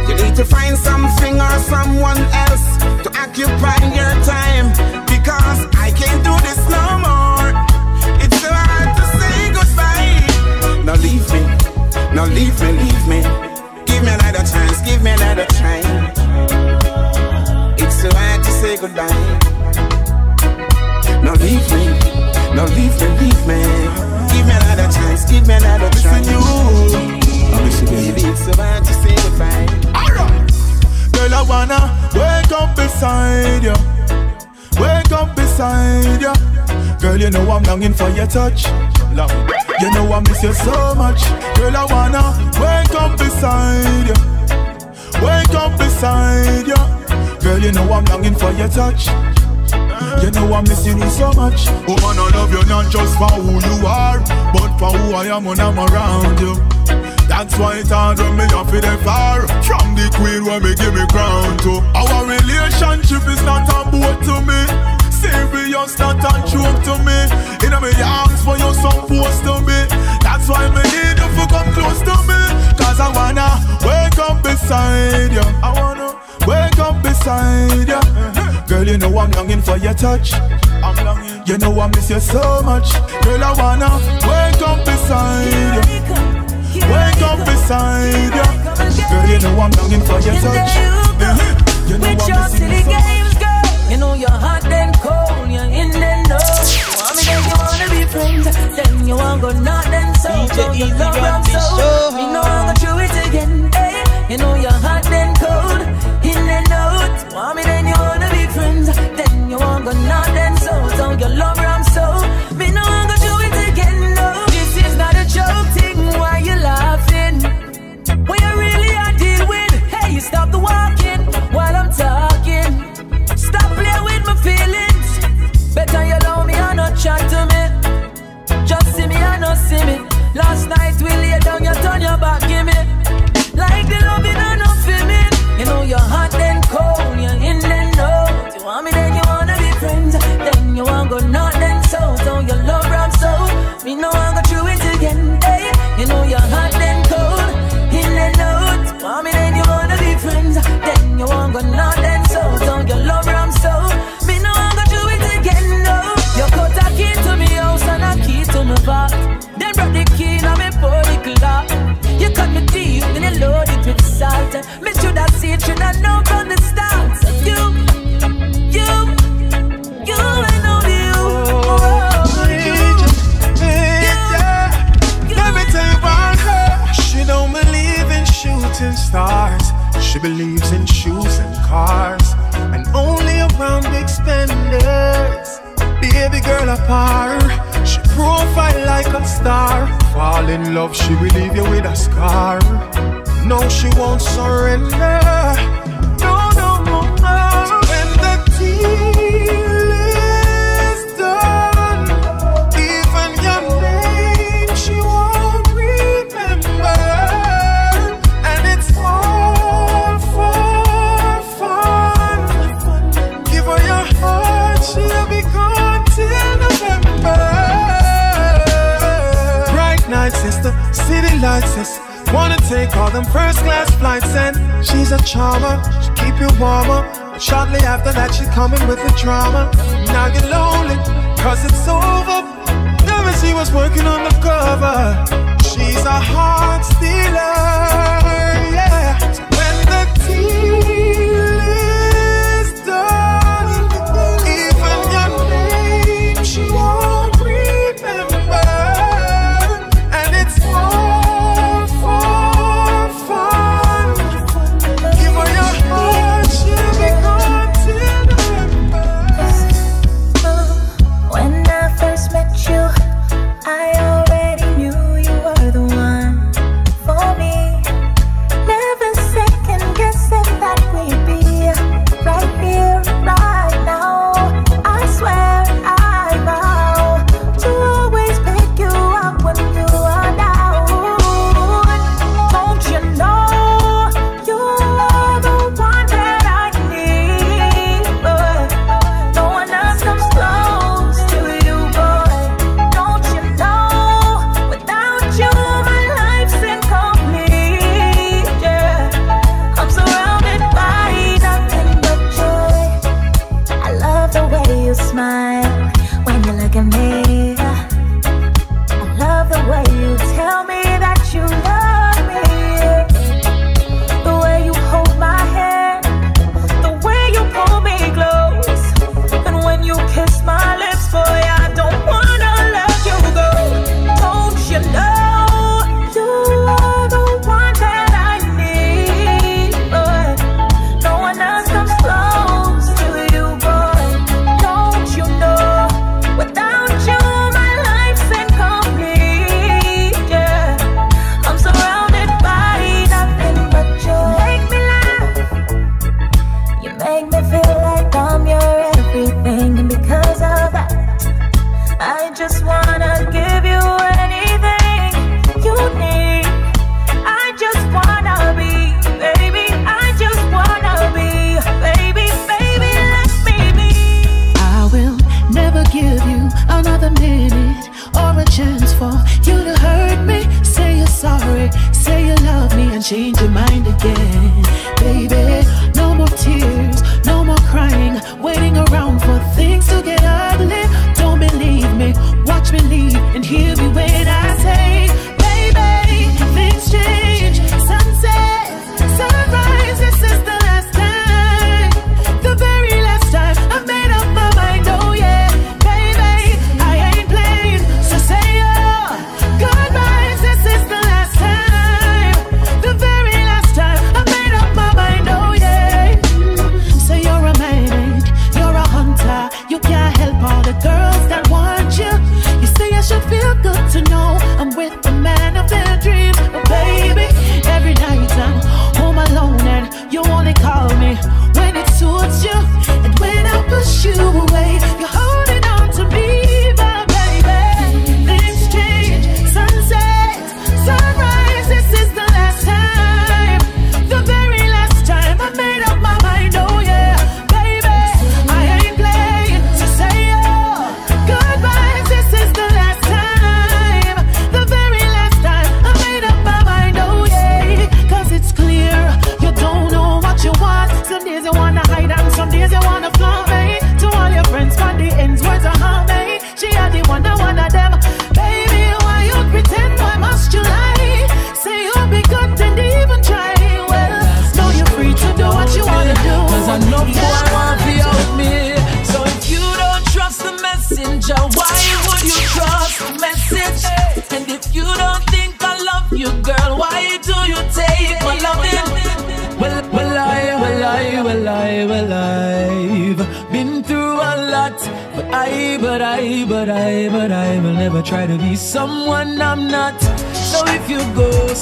You need to find something or someone else to occupy your time because I can't do this no more. It's so hard to say goodbye. Now leave me, now leave me, leave me. Give me another chance, give me another chance. It's so hard say goodbye. Now leave me, now leave me, leave me. Give me another chance, give me another try. Baby, it's so hard to say goodbye. Girl, I wanna wake up beside you. Wake up beside you. Girl, you know I'm longing for your touch. Long. You know I miss you so much. Girl, I wanna wake up beside you. Wake up beside you. Girl, you know I'm longing for your touch. You know I'm missing you so much. Oh man, I love you not just for who you are, but for who I am when I'm around you. That's why it's hard when me off it far From the queen when me give me crown to Our relationship is not a boat to me Serious, not a joke to me In my arms for you supposed to be That's why me need you to come close to me Cause I wanna wake up beside you I wanna wake up beside you Girl, you know I'm longing for your touch I'm longing You know I miss you so much Girl, I wanna wake up beside you Wake up beside you Girl, you know I'm longing for your touch You know With I'm missing silly you so much games, girl. You know you're hot then cold, you're in then no. You want me then you wanna be friends, then you want go not then so. So you love them so. Me know I go through it again. You know you're hot then cold, in then out. Want me then you wanna be friends, then you want go not then so. So you love them so. Me know I go through it again. No, this is not a joke thing. Why you laughing? When you really are deal with, hey, you stop the walking while I'm talking. Stop playing with my feelings. Better you allow me and not chat to me. Just see me and not see me. Last night we lay down, you turn your back, give me. Like the loving and not feel me. You know you're hot then cold, you're in then out. You want me then you wanna be friends. Then you want go not then so. So you love ram so. Me know I'm gonna through it again. Hey, you know you're hot then cold, in then out. You want me then you wanna be friends. Then you want go not then so. So you love ram so. Me know I'm gonna through it again. Oh. No, you cut a key to me house and a key to me back. Then brought the key in my body clock. You cut me deep, you load it with salt. Me should have seen, known from the start. You, you, you, I know you. Let me tell you about her. She don't believe in shooting stars. She believes in shoes and cars, and only around big spenders. Baby girl apart, she profile like a star. Fall in love, she will leave you with a scar. No, she won't surrender. No, no, no, no. When the deal is done, even your name she won't remember. And it's all for fun. Give her your heart, she'll be gone till November. Bright Wanna take all them first class flights and she's a charmer. She keep you warmer. Shortly after that, she's coming with the drama. Now you're lonely, cause it's over. Never she was working on the cover. She's a heart stealer, yeah.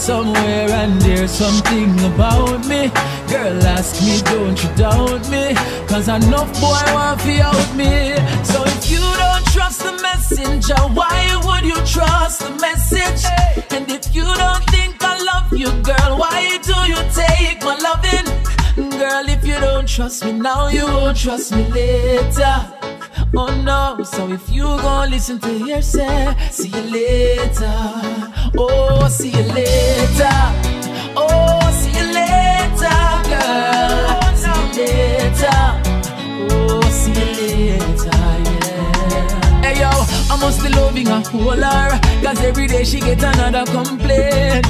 somewhere and there's something about me Girl ask me don't you doubt me Cause enough boy want to out me So if you don't trust the messenger Why would you trust the message? And if you don't think I love you girl Why do you take my loving? Girl if you don't trust me now You won't trust me later Oh no, so if you gon' listen to hearsay, see you later. Oh, see you later. Oh, see you later, girl. Oh, see you later. Oh, see you later, yeah. Hey yo, I must be loving her whole her Cause every day she get another complaint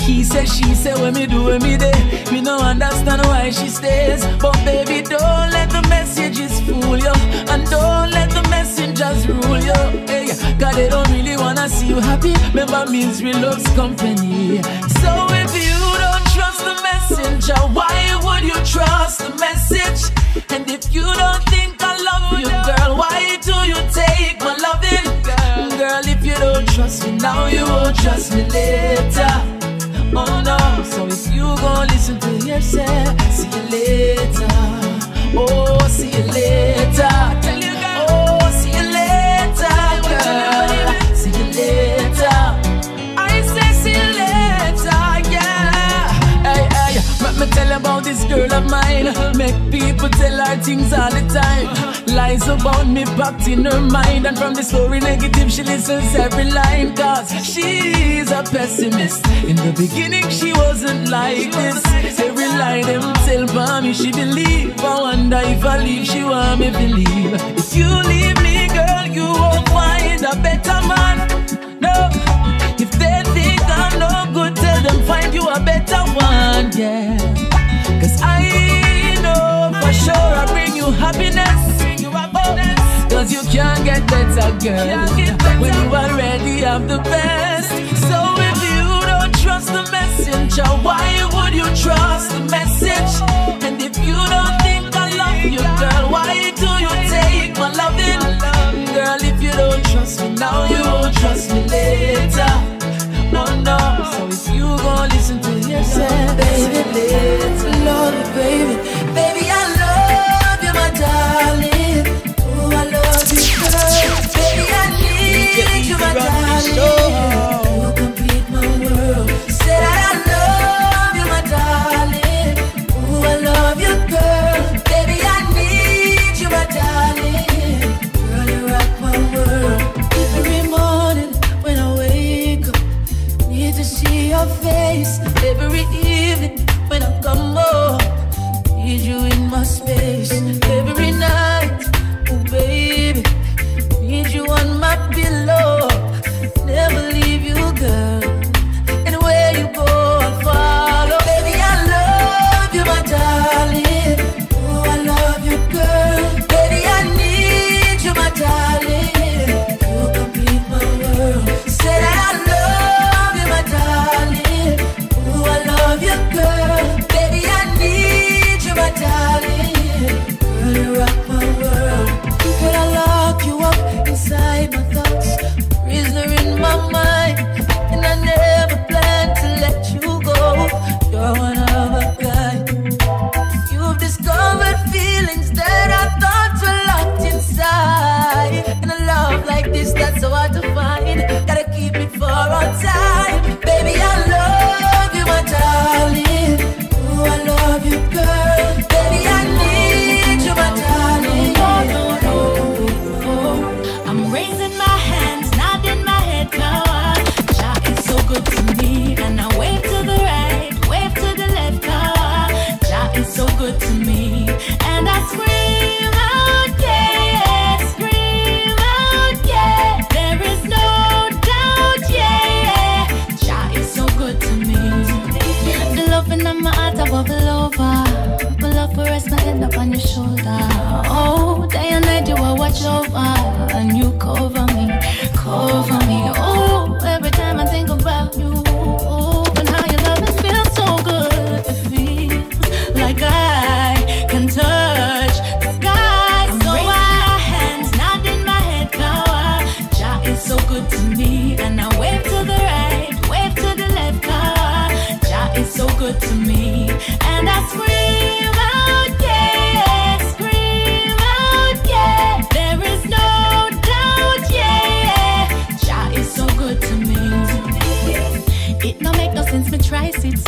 He say, she say, when me do, when me day Me no understand why she stays But baby, don't let the messages fool you And don't let the messengers rule you hey, Cause they don't really wanna see you happy. Remember, misery loves company. So if you don't trust the messenger Why would you trust the message? And if you don't think I love you, girl Why do you take my loving? Girl, if you don't trust me now You won't trust me later. Oh no, so if you gon' listen to hearsay See you later. Oh, see you later this girl of mine. Make people tell her things all the time. Lies about me packed in her mind. And from the story negative she listens every line. Cause she's a pessimist. In the beginning she wasn't like this. Every line them tell for me she believe. I wonder if I leave she want me believe. If you leave me girl you won't find a better man girl. When you already have the best. So if you don't trust the messenger, why would you trust the message? And if you don't think I love you, girl, why do you take my loving? Girl, if you don't trust me now, you won't trust me later. No, no. So if you gon' listen to yourself, baby, later. Love you, baby. Baby,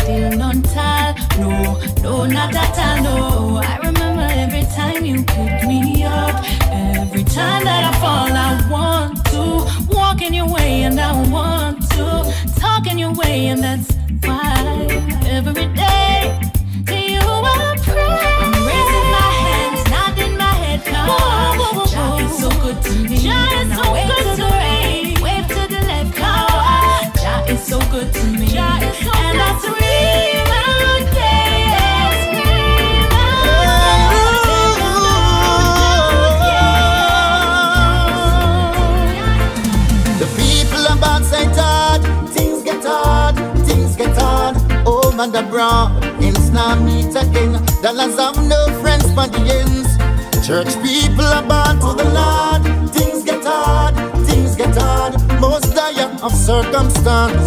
still none tall. No, no, not that I No, I remember every time you picked me up. Every time that I fall, I want to walk in your way and I want to talk in your way, and that's And abroad, ends now meet again. Dollars have no friends for the ends. Church people are bad to the Lord. Things get hard, things get hard. Most dire of circumstance.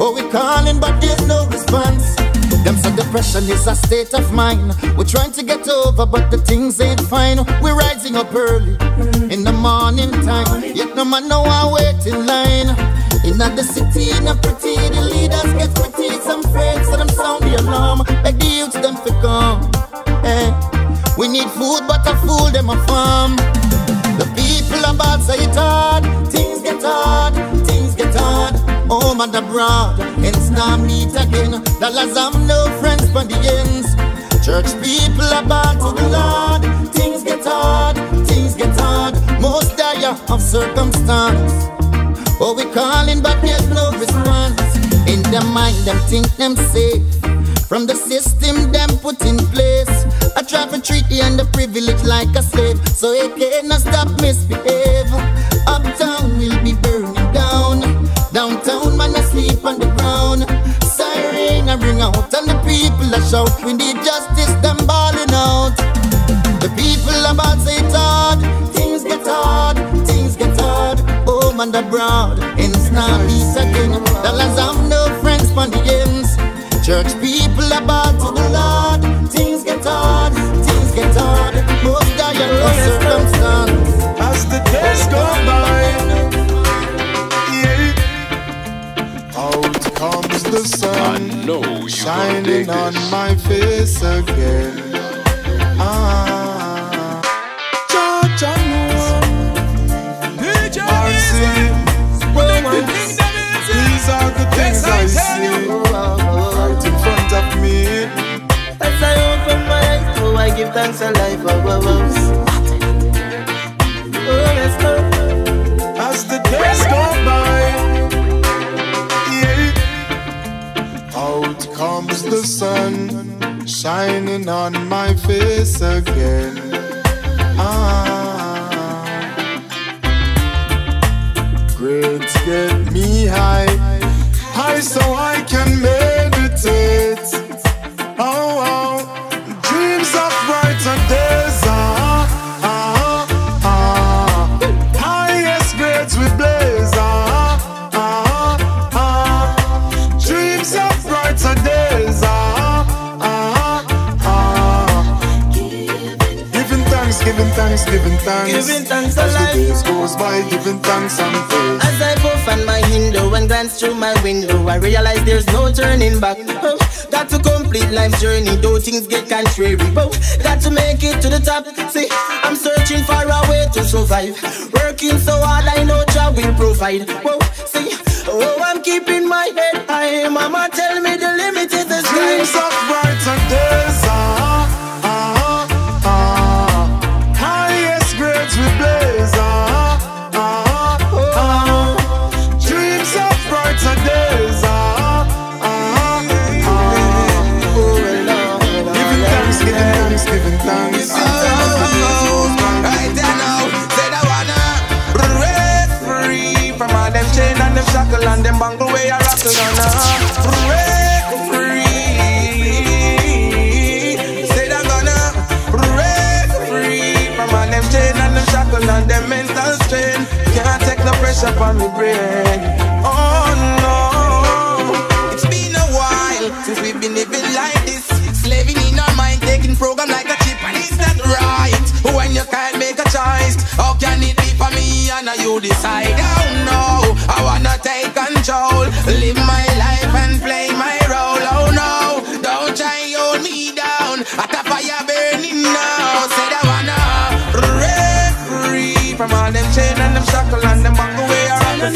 Oh, we calling, but there's no response. Them say depression is a state of mind. We're trying to get over, but the things ain't fine. We're rising up early in the morning time. Yet no man know I wait in line. In the city, in a pretty, the alarm. Beg the youth them to come. Eh. We need food, but a fool them a farm. The people are bad, say it hard. Things get hard, things get hard. Home and abroad, ends now meet again. Dollars have no friends for the ends. Church people are bad to the Lord. Things get hard, things get hard. Most dire of circumstance. Oh, we calling, but there's no response. In their mind, them think them safe. From the system them put in place. I try to treat the underprivileged like a slave. So it cannot stop misbehave. Uptown will be burning down. Downtown man asleep on the ground. Siren a ring out and the people a shout. We need justice, them balling out. The people about say it hard. Things get hard, things get hard. Home and abroad, ends now meet again. Dollars have no Church people about to the Lord. Things get hard, things get hard. Most dire of circumstance. As the days go by, yeah. Out comes the sun, shining on my face again. Ah, give thanks to life. Oh, oh, oh. Let's go. As the days go by, yeah. Out comes the sun, shining on my face again. Ah, grades get me high, high so I can meditate. Thanks, giving thanks. As the days goes by, giving thanks and praise. As I puff on my window and glance through my window, I realize there's no turning back. Oh, got to complete life's journey, though things get contrary. Oh, got to make it to the top. See, I'm searching for a way to survive. Working so hard, I know job will provide. Whoa, see, oh, I'm keeping my head high. Mama tell me the limit is the sky. Dreams of brighter days. Free from all them chain and them shackle and them mental strain. Can't take no pressure on me brain. Oh no, it's been a while since we've been living like this, slaving in our mind, taking program like a chip, and it's not right when you can't make a choice. How can it now you decide. Oh no, I wanna take control. Live my life and play my role. Oh no, don't try hold me down. At a fire burning now. Said I wanna break free from all them chain and them shackles and them buckle way around the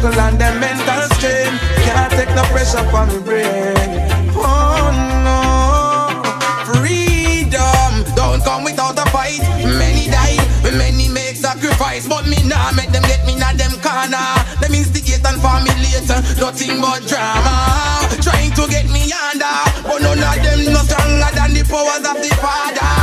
them and them mental strain Can't take no pressure from me brain nothing but drama. Trying to get me under, but none of them no stronger than the powers of the Father.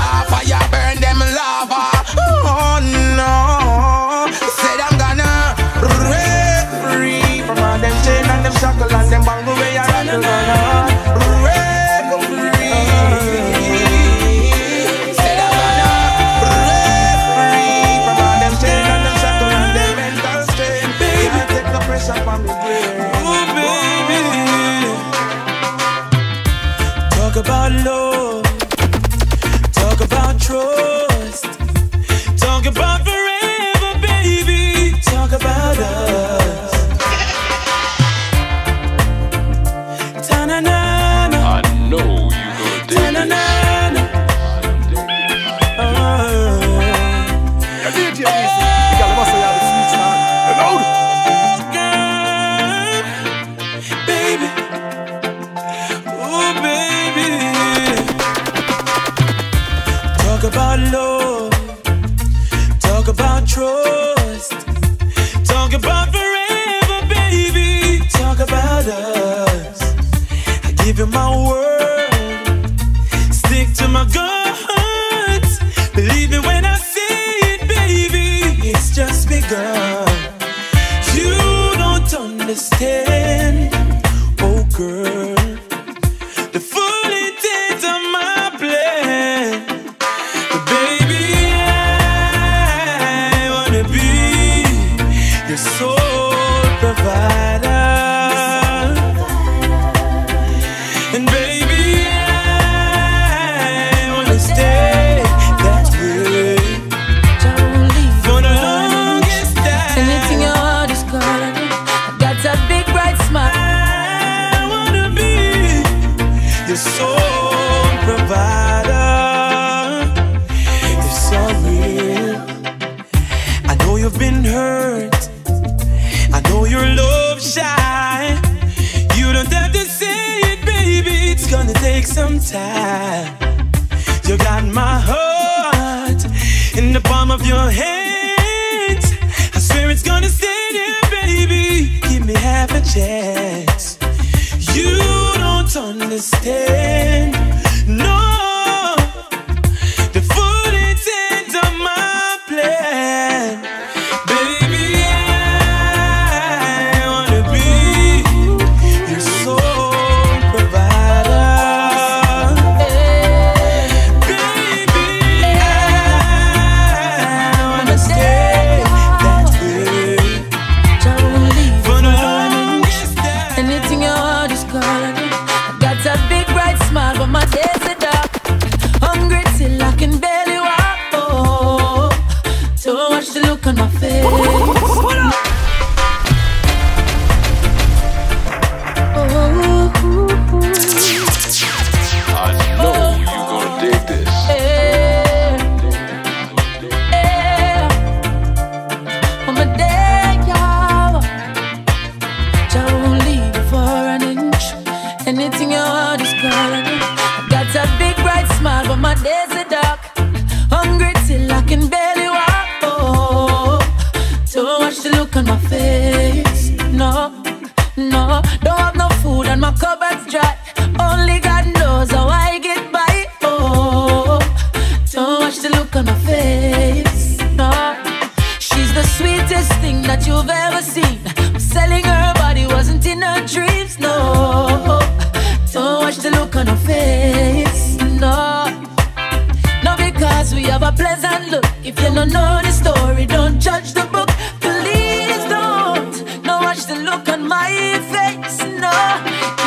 face, no.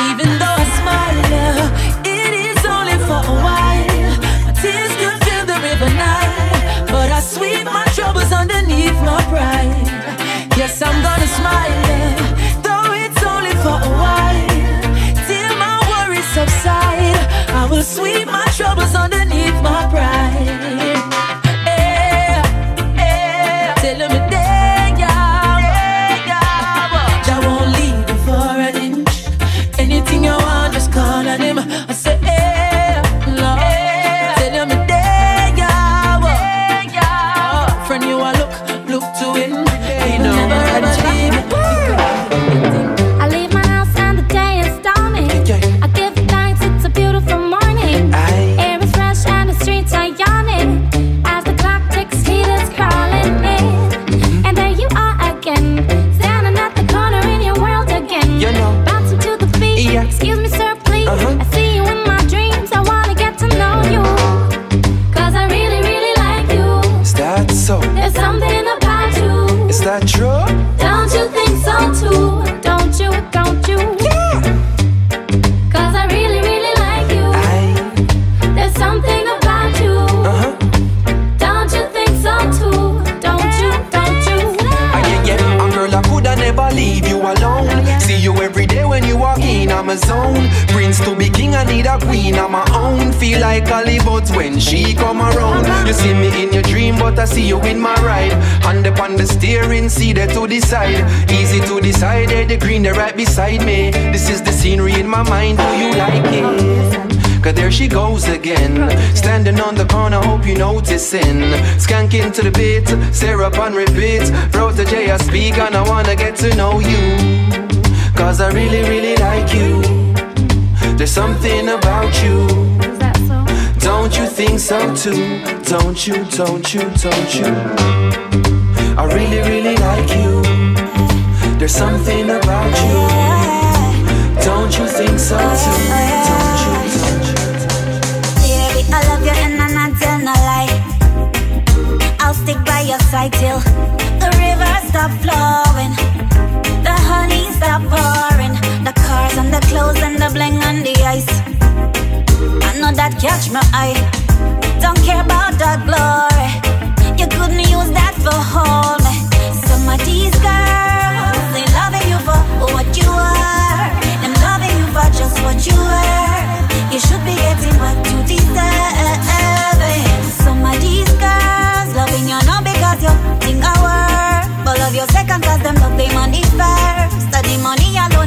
Even though I smile, it is only for a while. My tears can fill the river Nile But I sweep my troubles underneath my pride. Yes, I'm gonna smile, though it's only for a while. Till my worries subside I will sweep my troubles underneath my pride. like but when she come around. You see me in your dream, but I see you in my ride. Hand upon the steering, see there to the side. Easy to decide, there the green, there right beside me. This is the scenery in my mind, do you like it? Cause there she goes again. Standing on the corner, hope you noticing. Skanking to the beat, syrup on repeat. Protoje, I speak, and I wanna get to know you. Cause I really, really like you. There's something about you. Don't you think so too? Don't you, don't you, don't you? I really, really like you. There's something about you. Don't you think so too? Don't you, don't you? Baby, I love you and I'm not telling a lie. I'll stick by your side till the river stops flowing, the honey stops pouring, the cars and the clothes and the bling on the ice. I know that catch my eye. Don't care about that glory. You couldn't use that for home. Some of these girls, they loving you for what you are. Them loving you for just what you are. You should be getting what you deserve. Some of these girls, loving you not because you think I work. But love your second cause them love the money first. Study money alone.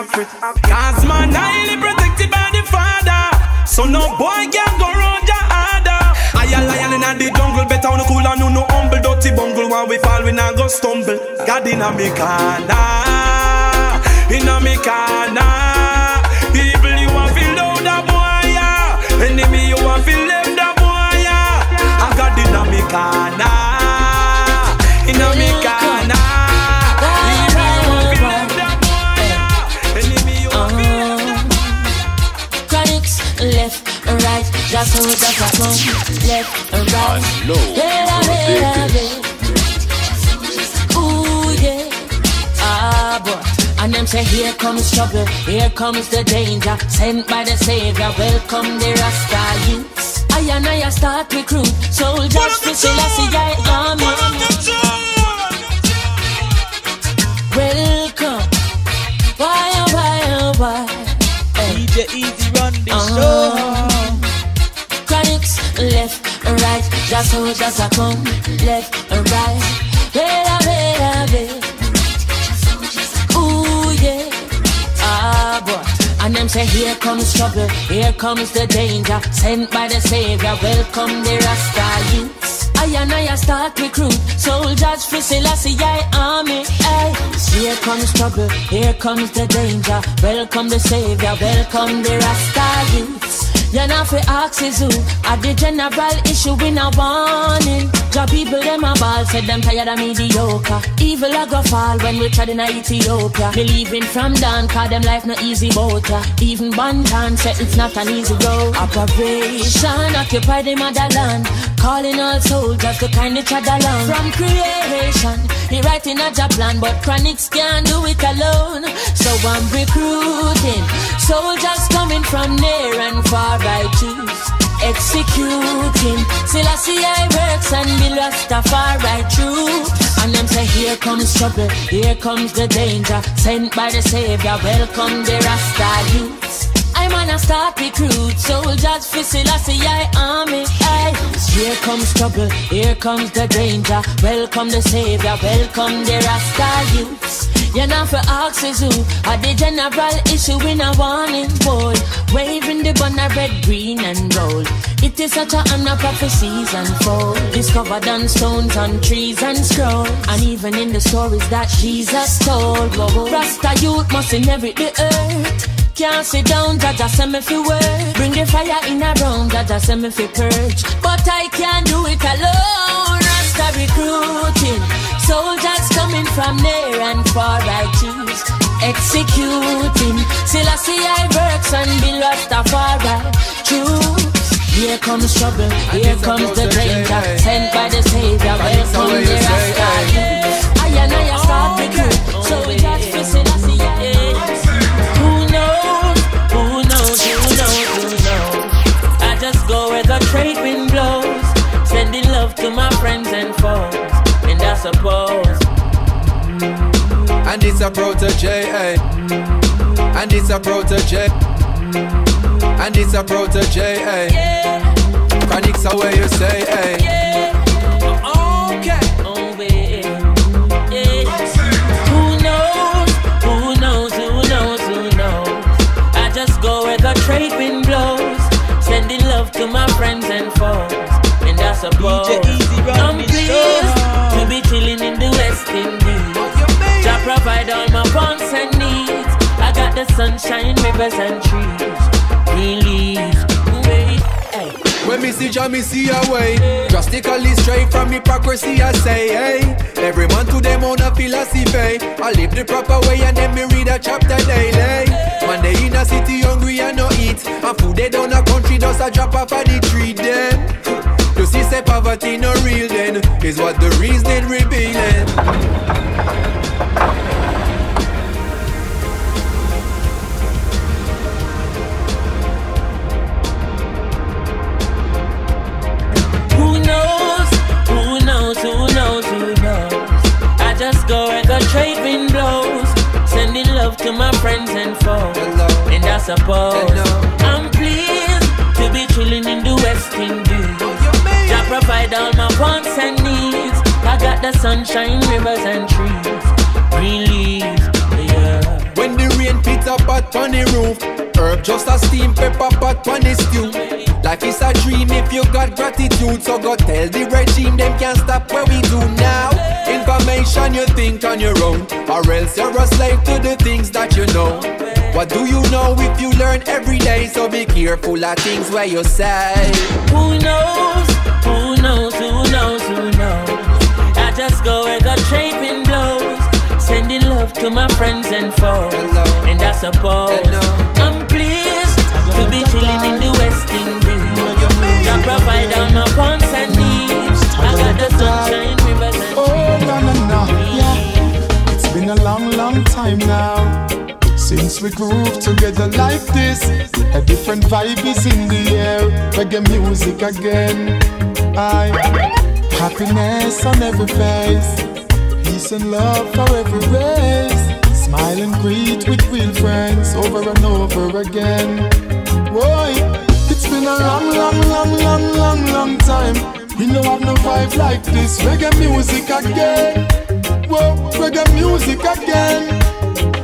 I pretend free. Here comes trouble, here comes the danger. Sent by the Savior, welcome the Rasta youths. I and I start recruit soldiers for Selassie I army. Ay. Here comes trouble, here comes the danger. Welcome the Savior, welcome the Rasta youths. You know fi ask is who At the general issue in a warning. Job people them a ball Said them tired of mediocre. Evil a go fall when we tried in Ethiopia. Believing from down Cause them life no easy boat. Even Banton said it's not an easy road. Operation occupy the motherland Calling all soldiers to kind each other along From creation He writing a job plan But Chronixx can't do it alone. So I'm recruiting Soldiers coming from near and far I choose Executing. Selassie I see I works and be Rastafari true. And them say here comes trouble Here comes the danger. Sent by the Savior Welcome the Rasta youths I'm on a start recruit. Soldiers for Selassie I army. Here comes trouble Here comes the danger. Welcome the Savior Welcome the Rasta youths. You know for axes who are the general issue in a warning boy. Waving the banner red, green and gold. It is such a honor for prophecies unfold Discovered on stones, on trees and scroll. And even in the stories that Jesus told. Rasta youth must inherit the earth can't sit down, Jah Jah send me fi work. Bring the fire in a round, Jah Jah send me fi purge. But I can't do it alone Rasta recruiting. Soldiers coming from near and far I choose Executing. Selassie I works and be Rastafari Choose Here comes trouble, here comes the danger. Sent by the Savior, welcome the Rasta. I and I start recruit Soldiers for to my friends and foes And I suppose And it's a Protoje, eh? And it's a Protoje. And it's a Protoje, eh? Chronixx are where you say, eh? Okay. Oh. Yeah. Who knows? Who knows? Who knows? Who knows? I just go where the trade wind blows, sending love to my friends and and I suppose I'm pleased to be chilling in the West Indies. Jah provide all my wants and needs. I got the sunshine, rivers and trees. Relief, wait. When me see Jah, me see a way. Drastically straight from hypocrisy I say hey. Every man to them own a philosophy. I live the proper way and then me read a chapter daily. Man they in a city hungry and no eat. And food they down a country just a drop off of the tree then You see say poverty no real then Is what the reason revealing Who knows? Who knows? Who knows? Who knows? I just go trade wind blows, sending love to my friends and foes. And I suppose I the sunshine, rivers and trees, green leaves. Yeah. When the rain pits up pot on the roof Herb just a steam pepper pot on the stew Life is a dream if you got gratitude So go tell the regime them can't stop what we do now Information you think on your own Or else you're a slave to the things that you know What do you know if you learn every day So be careful of things where you say Who knows? Love to my friends and foes. And I suppose I'm pleased to be chilling in the West Indies. I provide all my wants and needs. I got the sunshine, rivers and Oh, no, no, no, yeah. It's been a long, long time now. Since we groove together like this, a different vibe is in the air. Reggae music again. I happiness on every face, peace and love for every race. Smile and greet with real friends over and over again. Boy, it's been a long, long, long, long, long, long time. We don't have no vibe like this. Reggae music again. Whoa, reggae music again.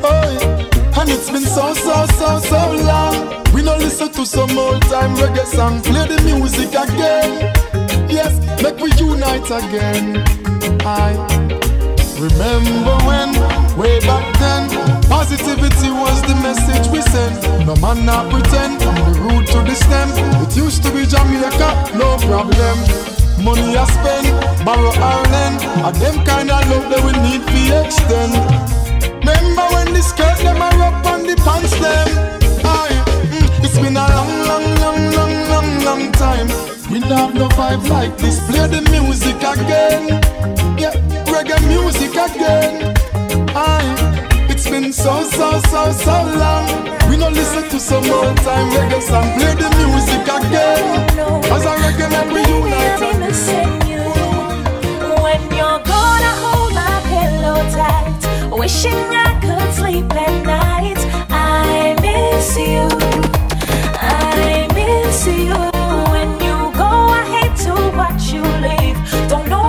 Oh, and it's been so, so, so, so long. We no listen to some old time reggae song. Play the music again. Yes, make we unite again. I remember when, way back then, positivity was the message we sent. No man not pretend from the root to the stem. It used to be Jamaica, no problem. Money I spend, borrow or lend, and them kind of love that we need to extend. Remember when the skirt them are up on the pants them? Aye, mm, it's been a long, long, long, long, long, long time. We don't have no vibes like this. Play the music again. Yeah, reggae music again. Aye, it's been so, so, so, so long. We don't listen to some old time reggae song. Play the music again. As a reggae man, we unite missing you when you're gone. I hold my pillow tight, wishing I could sleep at night. I miss you. I miss you when you go. I hate to watch you leave. Don't know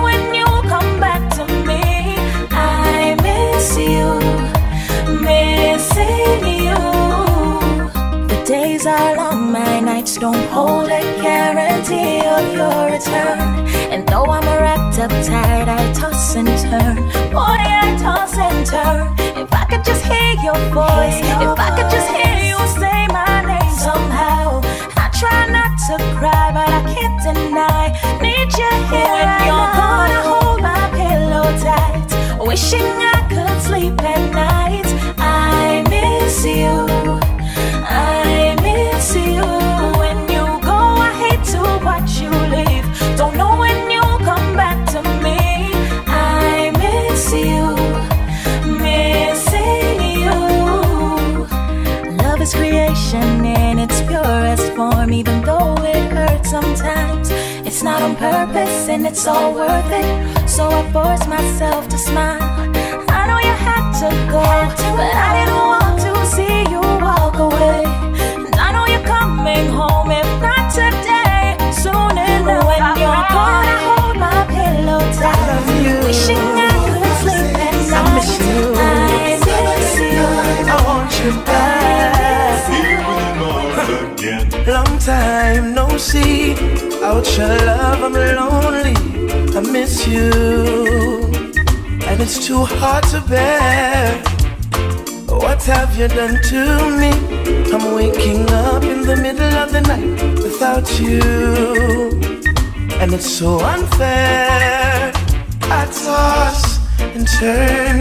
don't hold a guarantee of your return. And though I'm wrapped up tight, I toss and turn. Boy, I toss and turn. If I could just hear your voice, if I could just hear you say my name somehow. I try not to cry, but I can't deny. Need you here when you're gone. I hold my pillow tight, wishing I sometimes. It's not on purpose and it's all worth it. So I force myself to smile. I know you had to go, but I didn't want to see you walk away. And I know you're coming home, if not today, soon enough. When you're gone, I hold my pillow tight, wishing I could sleep at night. I miss you. I miss you. I want you back. See. Out your love, I'm lonely. I miss you. And it's too hard to bear. What have you done to me? I'm waking up in the middle of the night without you. And it's so unfair. I toss and turn,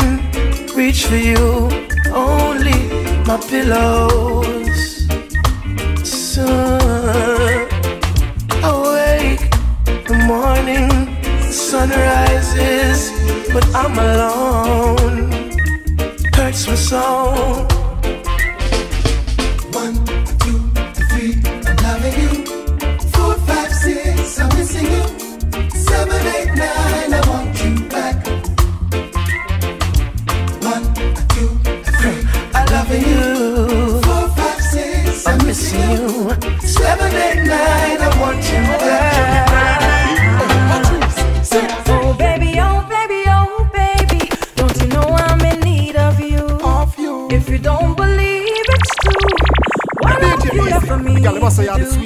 reach for you, only my pillows. Sun rises, but I'm alone. Hurts my soul. For me?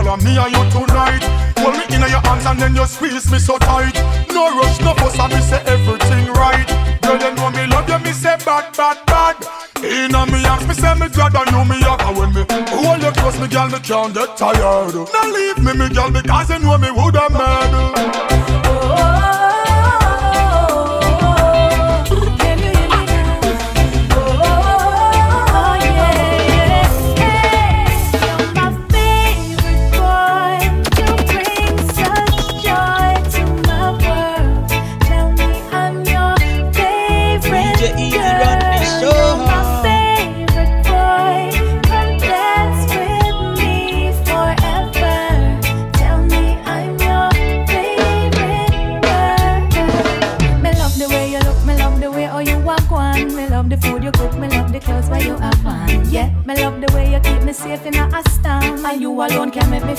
And me and you tonight. Hold me in your arms and then you squeeze me so tight. No rush, no fuss, and me say everything right. Girl, you know me love you, me say bad, bad, bad. In me arms, me say me glad and you me have and when me hold you close, me girl, me can't get tired. Now leave me, me girl, because you know me woulda mad.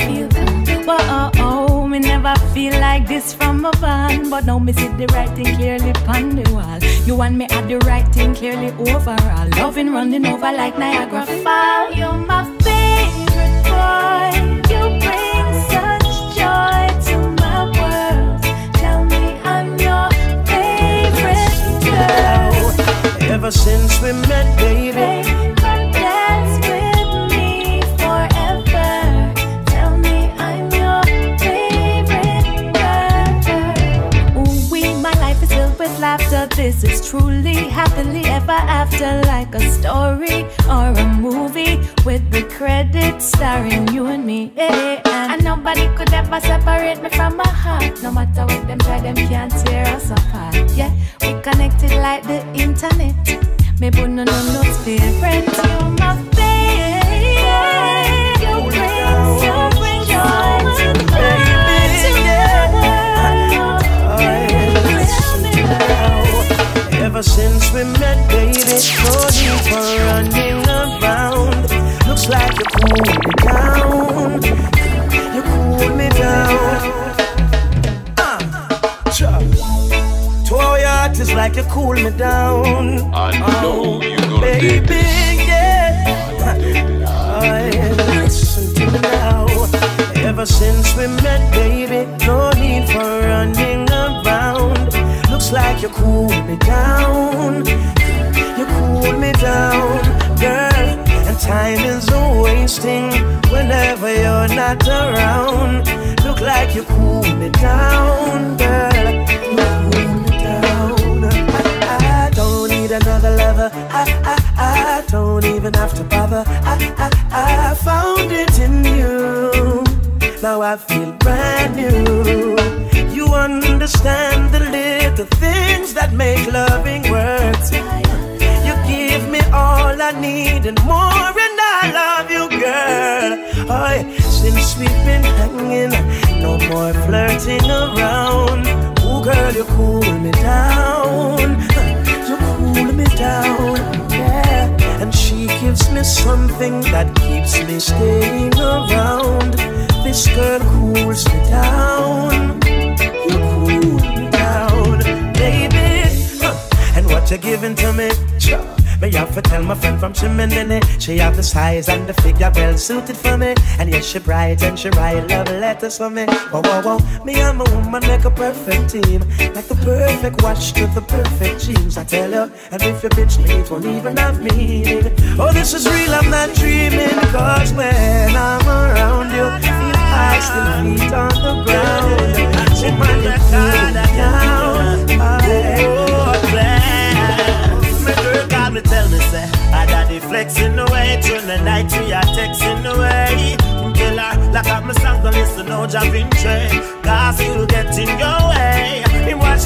Feel. But oh oh, me never feel like this from a van. But now me see the right thing clearly on the wall. You want me at the right thing clearly overall. Loving running over like Niagara Falls. You're my favorite boy. You bring such joy to my world. Tell me I'm your favorite girl. Ever since we met, baby. Is truly happily ever after, like a story or a movie with the credits starring you and me. Yeah, and nobody could ever separate me from my heart. No matter what them try, them can't tear us apart. Yeah, we connected like the internet. Me no no no favorite. You're my Ever since we met, baby, no need for running around. Looks like you cool me down. You cool me down. Ah, cha. To our heart is like you cool me down. I know you're gonna Baby, yeah. Oh, yeah. Listen to me now. Ever since we met, baby, no need for running around. Like you cool me down. You cool me down, girl. And time is wasting whenever you're not around. Look like you cool me down, girl. You cool me down. I, I don't need another lover. I, I, I don't even have to bother. I, I, I found it in you. Now I feel brand new. You understand the little things that make loving worth. You give me all I need and more, and I love you, girl. Oh, since we've been hanging, no more flirting around. Oh, girl, you cool me down. You cool me down, yeah. And she gives me something that keeps me staying around. This girl cools me down. Down, baby. Huh. And what you're giving to me? Me have to tell my friend from Chimney She have the size and the figure well suited for me. And yes, she bright and she write love letters for me. Whoa, whoa, whoa. Me and my woman make a perfect team. Like the perfect watch to the perfect jeans I tell you, and if you bitch me, it won't even have meaning. Oh, this is real, I'm not dreaming. Cause when I'm around you High, still feet on the ground. You cool down Oh, Me girl me tell me say I flexing away the night we are texting away her lock up my song jumping in your way.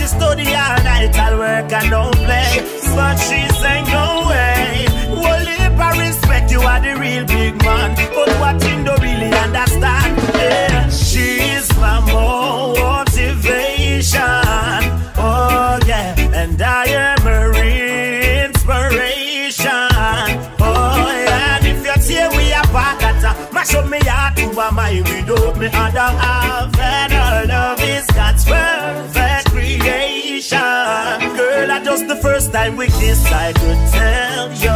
Study all night I'll work and don't play. But she say no way you are the real big man. But what you don't really understand yeah. She's my motivation. Oh yeah And I am her inspiration. Oh yeah And if you tear we apart that. Mash up me heart to my Without me other half And our love is God's perfect creation. Girl, I just the first time we kiss I could tell you're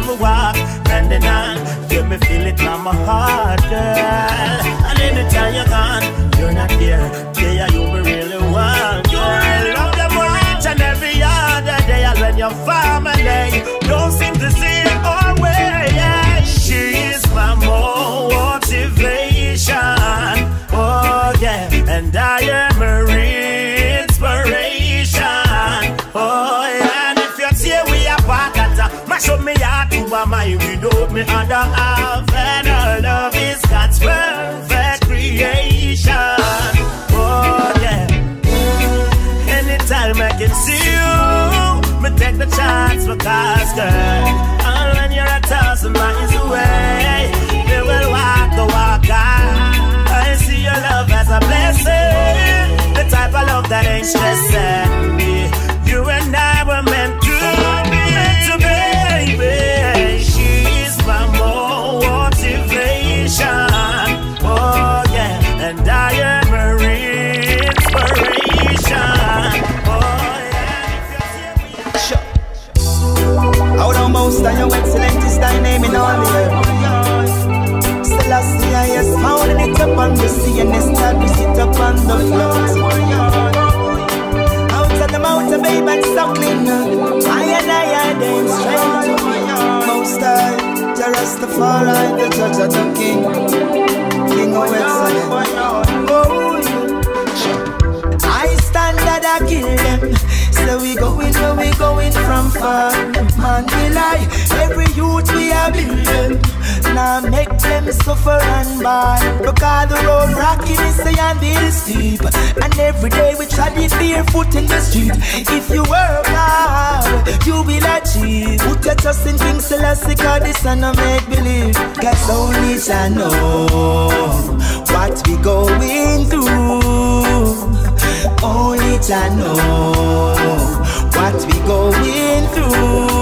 time we walk hand in hand. Give me feel it on my heart, girl. And anytime you're gone, you're not here. Yeah, you me really want. You really love them each and every other day. And when your family don't seem to see it our way, yeah. She is my motivation, oh yeah. And I am. You find me of me other half, and her love is God's perfect creation. Oh yeah. Anytime I can see you, me take the chance because girl, all when you're a thousand miles away, we will walk the walk. I see your love as a blessing, the type of love that ain't stressing me. You and I most of your excellent is thy name in all the earth. Selassie, I found in it upon the sea and established it upon the flood. Out of the mountain, babe, and suckling. I and I are them straight. Most high, the Rastafari, the judge of the king. King of excellence. I stand that I kill them. So we going where we going from far. We lie. Every youth we are building. Now make them suffer and buy. Because the road rocky is the and it is steep. And every day we try to barefoot in the street. If you work hard, you will achieve. Put your trust in King Selassie, cause this and no make believe. Cause only I know what we going through. Only I know what we going through.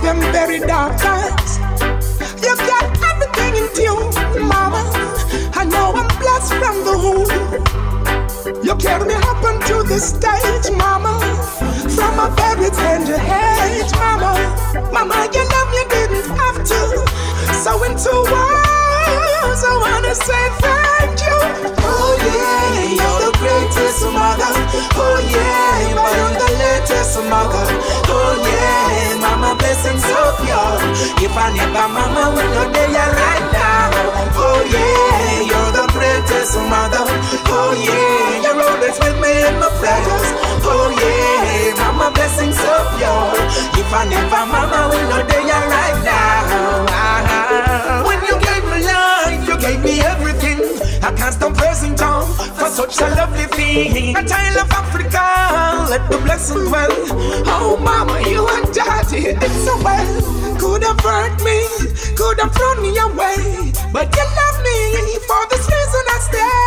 Through them very dark times. You got everything in tune, Mama. I know I'm blessed from the womb. You carry me up onto the stage, Mama. From a very tender age, Mama. Mama, you love you didn't have to. So into words, I wanna say thank you. Oh yeah, you're the greatest mother. Oh yeah, but I'm the latest mother. Oh yeah, Mama blessings of yours. If I never Mama will not be right now. Oh yeah, you're the greatest mother. Oh yeah, you're always with me in my prayers. Oh yeah, Mama blessings of yours. If I never Mama will not be right now. When you gave me gave me everything. I can't stop praising God for such a lovely thing. A child of Africa, let the blessing dwell. Oh, Mama, you and Daddy did so well. Could have hurt me, could have thrown me away, but you love me for this reason I stay.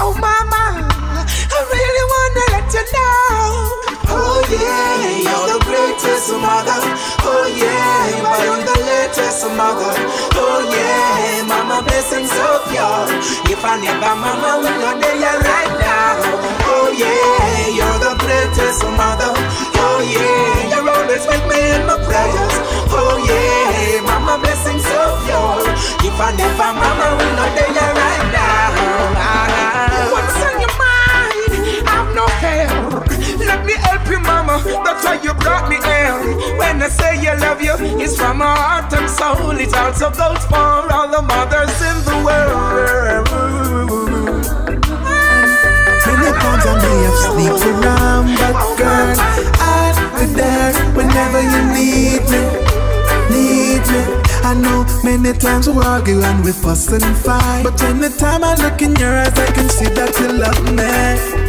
Oh, Mama, I really wanna let you know. Oh yeah, you're the greatest mother. Oh yeah, but you're mother. Oh yeah, Mama blessings of yours. If I never Mama will not be right now. Oh yeah, you're the greatest mother. Oh yeah, you're always with me in my prayers. Oh yeah, Mama blessings of yours. If I never Mama will not be right now. Ah, ah, ah. What's on your mind? I've no fear. That's why you brought me here. When I say I love you, it's from my heart and soul. It also goes for all the mothers in the world. Many times I may have sneaked around, but girl, I'll be there whenever you need me, need me. I know many times we argue and we fuss and fight, but anytime I look in your eyes, I can see that you love me.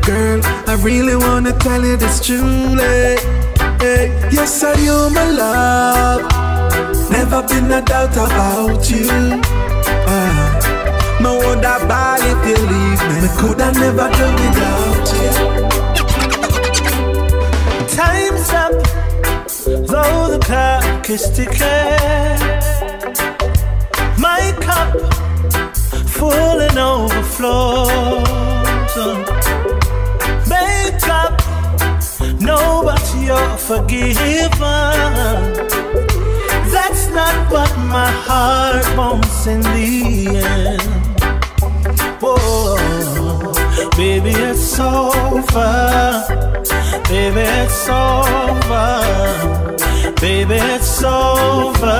Girl, I really wanna tell you this truly. Hey, yes, I you my love. Never been a doubt about you. Ah, my one coulda ball if you leave me. Me coulda never do without you. Time's up, though the clock is ticking. My cup full and overflows. Make up, no, but you're forgiven. That's not what my heart wants in the end. Whoa, baby, it's over. Baby, it's over. Baby, it's over.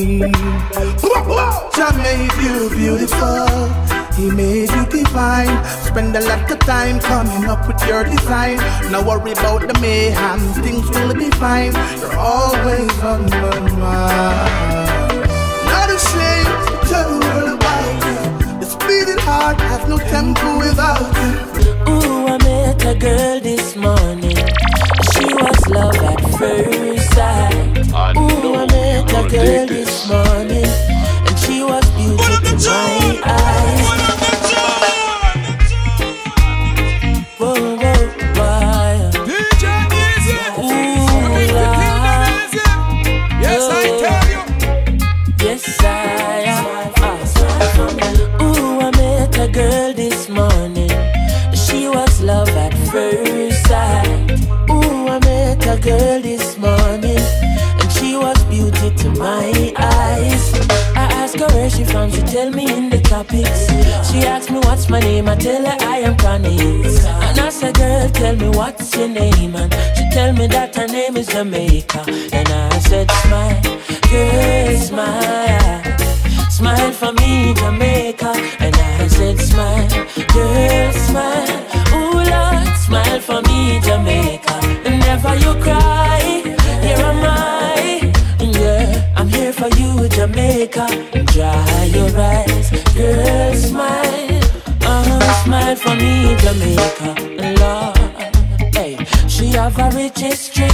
Jah made you beautiful. He made you divine. Spend a lot of time coming up with your design. No worry about the mayhem, things will be fine. You're always on my mind. Not ashamed to tell the world about you. This beating heart has no tempo without you. Ooh, I met a girl this morning. She was love at first sight. Ooh, I met a girl this. morning, and she was beauty where she tell me in the topics. She asked me what's my name, I tell her I am Connie. And I said, girl, tell me what's your name. And she tell me that her name is Jamaica. And I said, smile, girl, smile. Smile for me, Jamaica. And I said, smile, girl, smile. Ooh, Lord, smile for me, Jamaica. Never you cry, Jamaica. Dry your eyes, girl, smile. Uh, smile for me, Jamaica. Lord, hey, she have a rich history.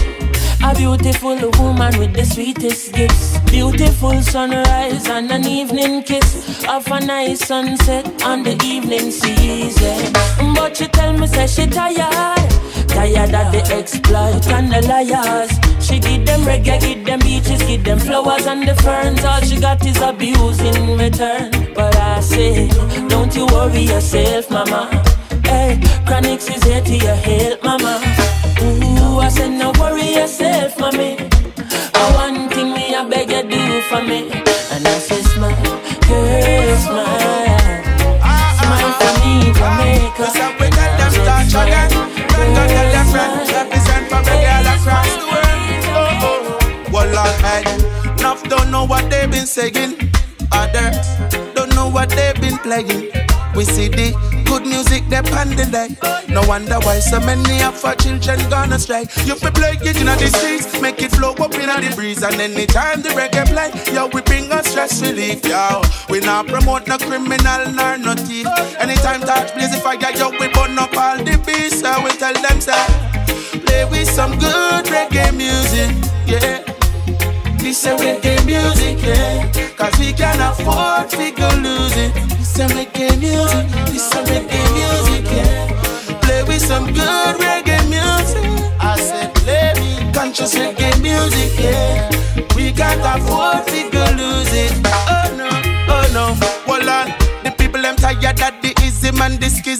A beautiful woman with the sweetest gifts. Beautiful sunrise and an evening kiss. Of a nice sunset on the evening season. But she tell me, say she tired. Tired of the exploit and the liars. She give them reggae, give them beaches, give them flowers and the ferns. All she got is abuse in return. But I say, don't you worry yourself, mama. Hey, Chronixx is here to your help, mama. Ooh, I said, no worry yourself, mommy. I one thing me, I beg you do for me. And I say smile, hey, smile. Smile for me, Jamaica. So we tell them touch know what they've been saying. Others don't know what they've been playing. We see the good music they on the day. No wonder why so many of our children gonna astray. You fi play it in the streets, make it flow up in the breeze, and anytime the reggae play, yo we bring us stress relief, yo. We not promote no criminal nor no thief. Anytime touch blaze the fire, yo we burn up all the beasts. So we tell them say, play with some good reggae music, yeah. This a reggae music, yeah. Cause we can afford to go lose it. This a reggae music, we a reggae music, yeah. Play with some good reggae music. I said,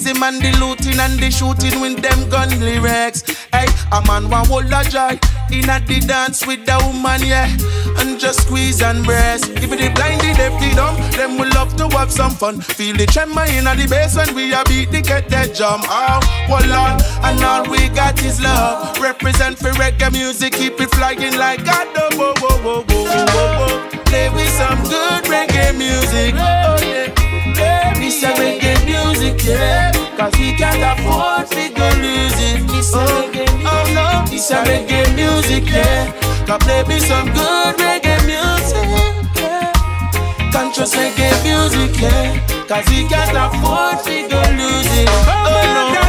schism and the looting and the shooting with them gun lyrics. Hey, a man want hold a joy in a the dance with the woman, yeah, and just squeeze and breast. If the blind, the deaf, the dumb, them will love to have some fun. Feel the tremor in the bass when we a beat the get that jump. Oh, hold on, and all we got is love. Represent for reggae music, keep it flying like God. Whoa, whoa, whoa, whoa, whoa, whoa. Play with some good reggae music. Oh yeah. This a reggae music, yeah. Cause we can't afford to go lose it. This music. Oh no, this reggae music, yeah. Can play me some good reggae music, yeah. Conscious reggae music, yeah. Cause we can't afford to go lose it. Oh no.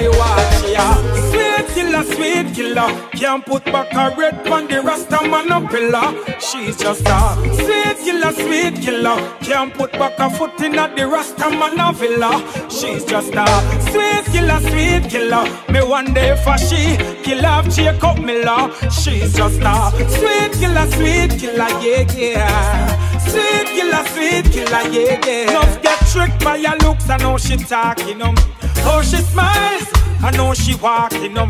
My watch, yeah. Sweet killer, sweet killer. Can't put back a red on the rasta man a pillar. She's just a sweet killer, sweet killer. Can't put back a foot in at the rasta man a villa. She's just a sweet killer, sweet killer. Me one day for she kill off Jacob Miller. She's just a sweet killer, sweet killer, yeah, yeah. Sweet killer, sweet killer, yeah, yeah. Love get tricked by your looks and how she talking um. How she smiles, I know she walking um.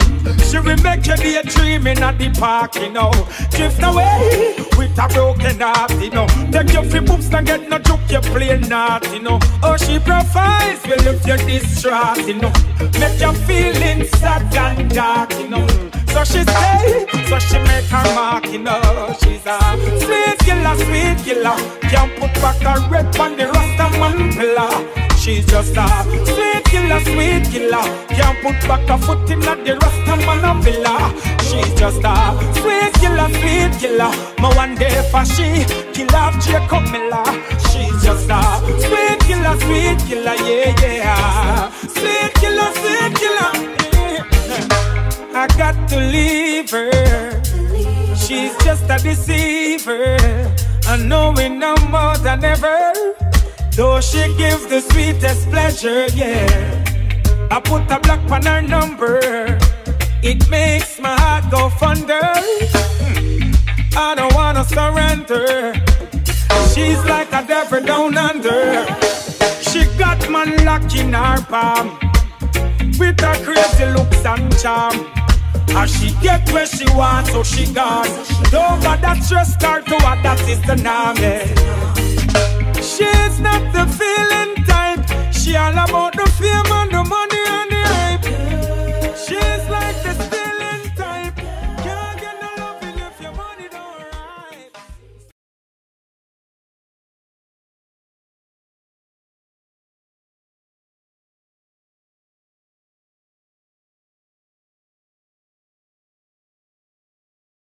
She will make you daydreaming at the park, you know. Drift away with a broken heart, you know. Take your free books and get no joke, you play not, you know. Oh, she provides, will lift your distraught, you know. Make you feeling sad and dark, you know. So she stay, so she make her mark, you know. She's a sweet killer, sweet killer. Can't put back a red on the rasta man pillar. She's just a sweet killer, sweet killer. Can't put back a foot in the rasta man villa. She's just a sweet killer, sweet killer. My one day for she kill off Jacob Miller. She's just a sweet killer, sweet killer, yeah, yeah. Sweet killer, sweet killer. I got to leave her. She's just a deceiver. I know it no more than ever. Though she gives the sweetest pleasure, yeah. I put a block on her number. It makes my heart go thunder. Hmm. I don't wanna surrender. She's like a devil down under. She got man locked in her palm with her crazy looks and charm. As she get where she wants, so she gone. Don't that stress start to her, that is the name. yeah. She's not the feeling type. She all about the fame and the money and the hype. She's